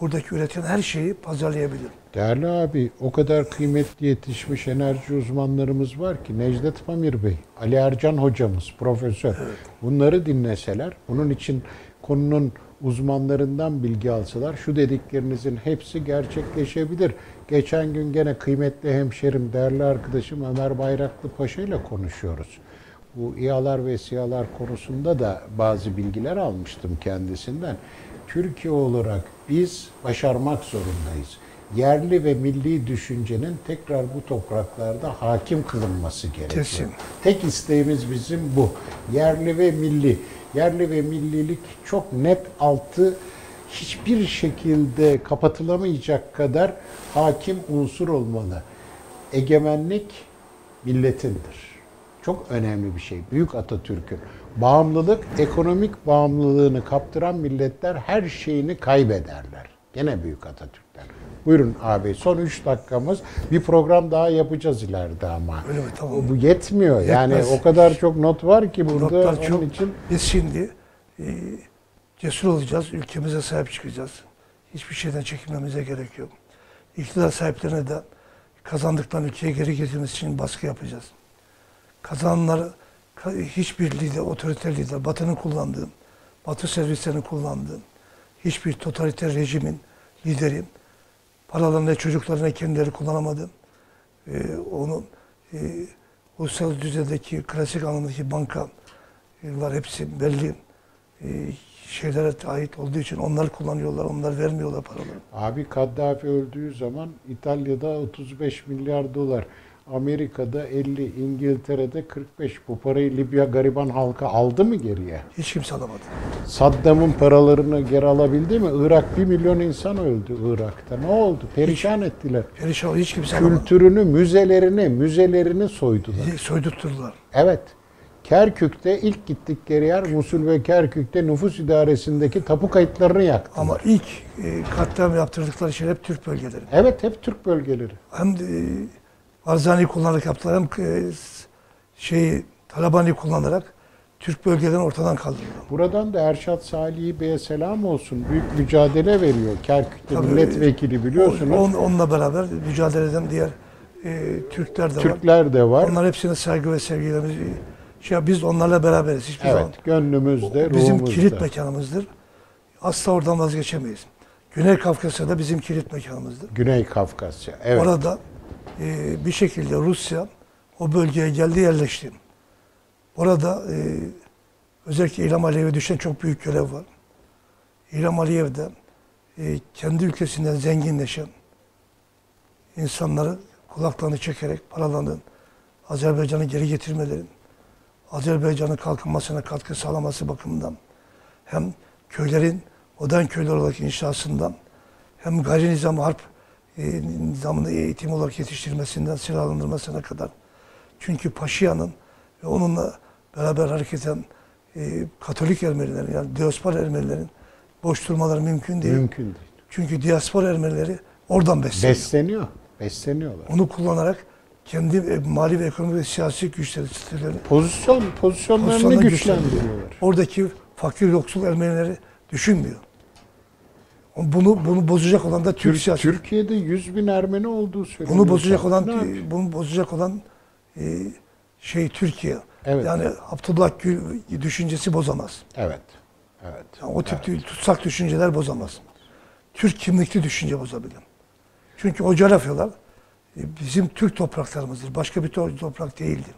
buradaki üretilen her şeyi pazarlayabilir. Değerli abi o kadar kıymetli yetişmiş enerji uzmanlarımız var ki Necdet Pamir Bey, Ali Ercan hocamız, profesör. Bunları dinleseler, bunun için konunun uzmanlarından bilgi alsalar şu dediklerinizin hepsi gerçekleşebilir. Geçen gün gene kıymetli hemşerim, değerli arkadaşım Ömer Bayraklı Paşa ile konuşuyoruz. Bu İHA'lar ve SİHA'lar konusunda da bazı bilgiler almıştım kendisinden. Türkiye olarak biz başarmak zorundayız. Yerli ve milli düşüncenin tekrar bu topraklarda hakim kılınması gerekiyor. Kesin. Tek isteğimiz bizim bu. Yerli ve milli. Yerli ve millilik çok net altı hiçbir şekilde kapatılamayacak kadar hakim unsur olmalı. Egemenlik milletindir. Çok önemli bir şey. Büyük Atatürk'ün. Bağımlılık, ekonomik bağımlılığını kaptıran milletler her şeyini kaybederler. Gene Büyük Atatürk'ten. Buyurun abi son 3 dakikamız. Bir program daha yapacağız ileride ama. Öyle mi? Tamam. Bu yetmiyor. Yani Yetmez. o kadar çok not var ki burada Notlar onun çok. için Biz şimdi e, cesur olacağız, ülkemize sahip çıkacağız. Hiçbir şeyden çekinmemize gerek yok. İktidar sahiplerine de kazandıklarını ülkeye geri getirmesi için baskı yapacağız. Kazananları ka- hiçbir lider, otoriter lider, Batı'nın kullandığı, Batı servislerinin kullandığı, hiçbir totaliter rejimin lideri, paralarını çocuklarına kendileri kullanamadı. Ee, onu e, ulusal düzeydeki klasik anlamdaki bankalar hepsi belli e, şeylere ait olduğu için onlar kullanıyorlar, onlar vermiyorlar paraları. abi Kaddafi öldüğü zaman İtalya'da 35 milyar dolar, Amerika'da 50, İngiltere'de 45. Bu parayı Libya gariban halka aldı mı geriye? Hiç kimse alamadı. Saddam'ın paralarını geri alabildi mi? Irak 1 milyon insan öldü Irak'ta. Ne oldu? Perişan ettiler. Perişan hiç kimse alamadı. Kültürünü, müzelerini, müzelerini soydular. Soydurtturdular. Evet. Kerkük'te ilk gittikleri yer Musul ve Kerkük'te nüfus idaresindeki tapu kayıtlarını yaktılar. Ama ilk e, katliam yaptırdıkları şey hep Türk bölgeleri. Evet hep Türk bölgeleri. Hem e, Barzani kullanarak yaptılar hem e, şeyi Talabani kullanarak Türk bölgelerini ortadan kaldırdılar. Buradan da Erşat Salih Bey'e selam olsun. Büyük mücadele veriyor. Kerkük'te Tabii, milletvekili biliyorsunuz. On, onunla beraber mücadele eden diğer e, Türkler de var. Türkler de var. Onlar hepsine saygı ve sevgilerimizi şey biz onlarla beraberiz hiçbir zaman. evet, gönlümüzde, Bizim ruhumuzda. kilit mekanımızdır. Asla oradan vazgeçemeyiz. Güney Kafkasya'da bizim kilit mekanımızdır. Güney Kafkasya. Evet. Orada e, bir şekilde Rusya o bölgeye geldi yerleşti. Orada e, özellikle İlham Aliyev'e düşen çok büyük görev var. İlham Aliyev de e, kendi ülkesinden zenginleşen insanları kulaklarını çekerek paralarını Azerbaycan'a geri getirmelerin, Azerbaycan'ın kalkınmasına katkı sağlaması bakımından hem köylerin modern köyler olarak inşasından hem gayri nizam harp e, nizamını eğitim olarak yetiştirmesinden silahlandırmasına kadar. Çünkü Paşinyan'ın ve onunla beraber hareket eden e, Katolik Ermenilerin yani diaspora Ermenilerin boş durmaları mümkün değil. Mümkün değil. Çünkü diaspora Ermenileri oradan besleniyor. Besleniyor. Besleniyorlar. Onu kullanarak kendi e, mali ve ekonomik ve siyasi güçleri, statülerini Pozisyon, pozisyonlarını Pozisyonla güçlendiriyorlar. Oradaki fakir yoksul Ermenileri düşünmüyor. Bunu bunu bozacak olan da Türk Tür- siyaseti. Türkiye'de 100 bin Ermeni olduğu söyleniyor. Bunu bozacak olan Ne bunu bozacak olan e, şey Türkiye. Evet. Yani Abdullah Gül düşüncesi bozamaz. Evet. Evet. Yani o tip tutsak düşünceler bozamaz. Türk kimlikli düşünce bozabilir. Çünkü o coğrafyalar e, bizim Türk topraklarımızdır. Başka bir to- toprak değildir.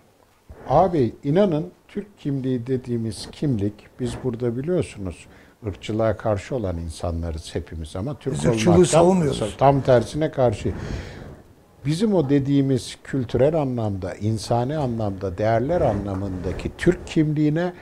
Abi inanın Türk kimliği dediğimiz kimlik biz burada biliyorsunuz ırkçılığa karşı olan insanlarız hepimiz ama Türk Biz ırkçılığı savunmuyoruz. tam tersine karşı. Bizim o dediğimiz kültürel anlamda, insani anlamda, değerler anlamındaki Türk kimliğine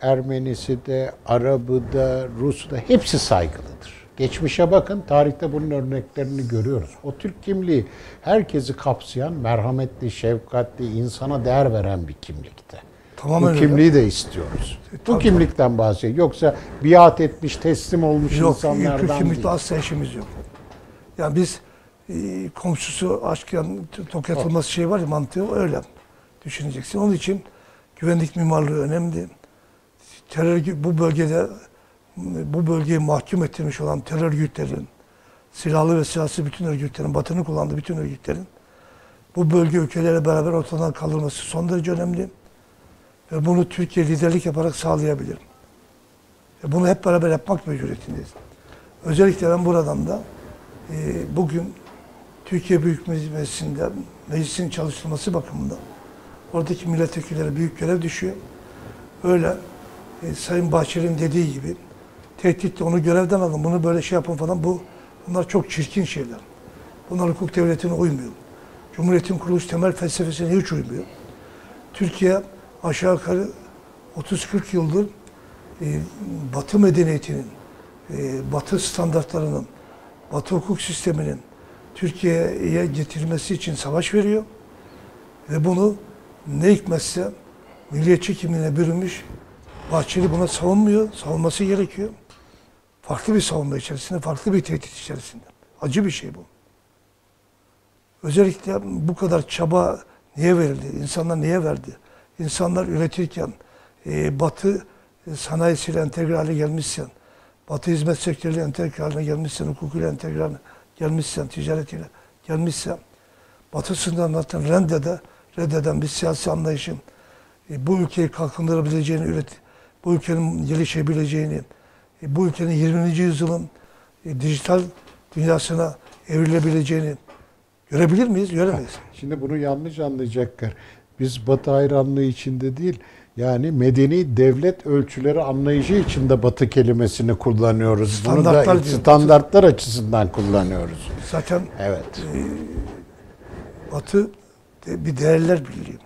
Ermenisi de, Arabı da, Rusu da hepsi saygılıdır. Geçmişe bakın, tarihte bunun örneklerini görüyoruz. O Türk kimliği herkesi kapsayan, merhametli, şefkatli, insana değer veren bir kimlikte. Tamamen Bu öyle. kimliği de istiyoruz. Bu tabii. kimlikten bahsediyor. Yoksa biat etmiş, teslim olmuş Yok, insanlardan değil. kimlikle asla işimiz yok. Yani biz e, komşusu aşkın tokatılması şey var ya mantığı öyle düşüneceksin. Onun için güvenlik mimarlığı önemli. terör bu bölgede bu bölgeyi mahkum ettirmiş olan terör örgütlerin, silahlı ve silahsız bütün örgütlerin, Batı'nın kullandığı bütün örgütlerin bu bölge ülkeleriyle beraber ortadan kaldırılması son derece önemli. Bunu Türkiye liderlik yaparak sağlayabilir. Ve bunu hep beraber yapmak mecburiyetindeyiz. Özellikle ben buradan da e, bugün Türkiye Büyük Meclisi'nde meclisin çalışılması bakımından oradaki milletvekilleri büyük görev düşüyor. Öyle e, Sayın Bahçeli'nin dediği gibi tehditle onu görevden alın, bunu böyle şey yapın falan bu bunlar çok çirkin şeyler. Bunlar hukuk devletine uymuyor. Cumhuriyetin kuruluş temel felsefesine hiç uymuyor. Türkiye aşağı yukarı 30-40 yıldır e, Batı medeniyetinin, e, Batı standartlarının, Batı hukuk sisteminin Türkiye'ye getirilmesi için savaş veriyor. Ve bunu ne hikmetse milliyetçi kimliğine bürünmüş Bahçeli buna savunmuyor. Savunması gerekiyor. Farklı bir savunma içerisinde, farklı bir tehdit içerisinde. Acı bir şey bu. Özellikle bu kadar çaba niye verildi? İnsanlar niye verdi? İnsanlar üretirken e, Batı e, sanayisiyle entegre hale gelmişsen, Batı hizmet sektörüyle entegre haline gelmişsen, hukukuyla entegre haline gelmişsen, ticaretiyle gelmişsen, Batı standartlarını reddede, reddeden bir siyasi anlayışın e, bu ülkeyi kalkındırabileceğini, üret, bu ülkenin gelişebileceğini, e, bu ülkenin 20. yüzyılın e, dijital dünyasına evrilebileceğini görebilir miyiz? Göremeyiz. Şimdi bunu yanlış anlayacaklar. Biz Batı hayranlığı içinde değil, yani medeni devlet ölçüleri anlayışı içinde Batı kelimesini kullanıyoruz. Bunu Standartlar da diyor. standartlar açısından kullanıyoruz. Zaten Evet. Batı de- bir değerler birliği.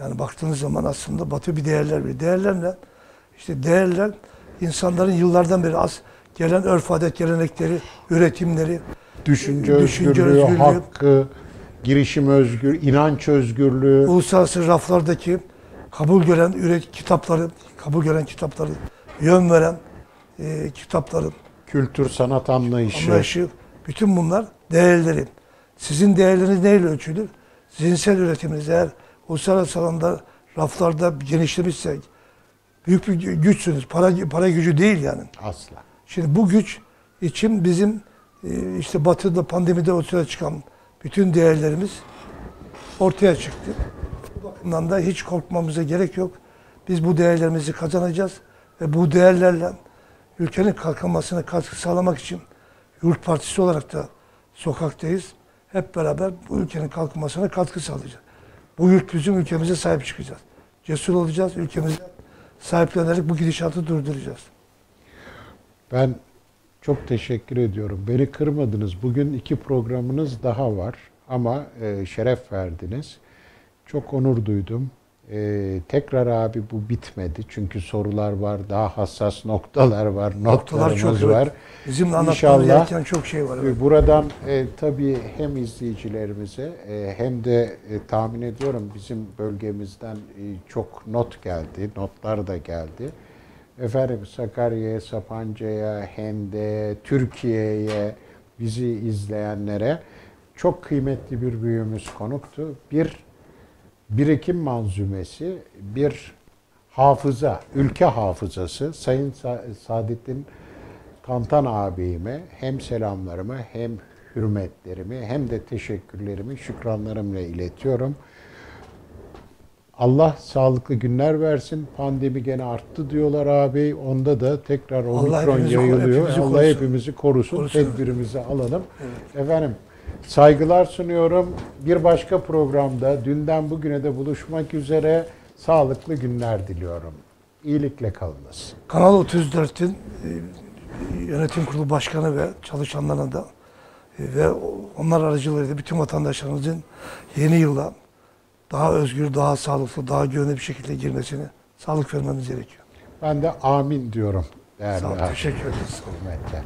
Yani baktığınız zaman aslında Batı bir değerler birliği. Değerler ne? İşte değerler insanların yıllardan beri az gelen örf adet gelenekleri, üretimleri, Düşünce, Düşünce özgürlüğü, özgürlüğü. hakkı, girişim özgür, inanç özgürlüğü. uluslararası raflardaki kabul gören üret kitapları, kabul gören kitapları, yön veren e, kitapların kültür sanat anlayışı. anlayışı, bütün bunlar değerleri. Sizin değerleriniz neyle ölçülür? Zihinsel üretiminiz eğer uluslararası alanda raflarda genişlemişse büyük bir gü- güçsünüz. Para, para gücü değil yani. Asla. Şimdi bu güç için bizim e, işte batıda pandemide ortaya çıkan bütün değerlerimiz ortaya çıktı. Bu bakımdan da hiç korkmamıza gerek yok. Biz bu değerlerimizi kazanacağız ve bu değerlerle ülkenin kalkınmasına katkı sağlamak için Yurt Partisi olarak da sokaktayız. Hep beraber bu ülkenin kalkınmasına katkı sağlayacağız. Bu yurt bizim ülkemize sahip çıkacağız. Cesur olacağız, ülkemize sahiplenerek bu gidişatı durduracağız. Ben çok teşekkür ediyorum. Beni kırmadınız. Bugün iki programınız daha var ama e, şeref verdiniz. Çok onur duydum. E, tekrar abi bu bitmedi. Çünkü sorular var, daha hassas noktalar var, Noktalar çok, evet. var. Bizim anlatmamız gereken çok şey var. evet. E, Buradan e, tabii hem izleyicilerimize e, hem de e, tahmin ediyorum bizim bölgemizden e, çok not geldi, notlar da geldi. Efendim Sakarya'ya, Sapanca'ya hem de Türkiye'ye bizi izleyenlere çok kıymetli bir büyüğümüz konuktu. Bir birikim manzumesi, bir hafıza, ülke hafızası Sayın Sa- Saadettin Kantan ağabeyime hem selamlarımı hem hürmetlerimi hem de teşekkürlerimi şükranlarımla iletiyorum. Allah sağlıklı günler versin. Pandemi gene arttı diyorlar abi. Onda da tekrar omikron yayılıyor. hepimizi Allah korusun. hepimizi korusun. Korusun. Tedbirimizi alalım. Efendim saygılar sunuyorum. Bir başka programda dünden bugüne de buluşmak üzere sağlıklı günler diliyorum. İyilikle kalınız. Kanal 34'ün e, yönetim kurulu başkanı ve çalışanlarına da e, ve onlar aracılığıyla bütün vatandaşlarımızın yeni yıla daha özgür, daha sağlıklı, daha güvenli bir şekilde girmesini sağlık vermemiz gerekiyor. Ben de amin diyorum değerli Sağ olun, teşekkür ederiz. Hürmetler.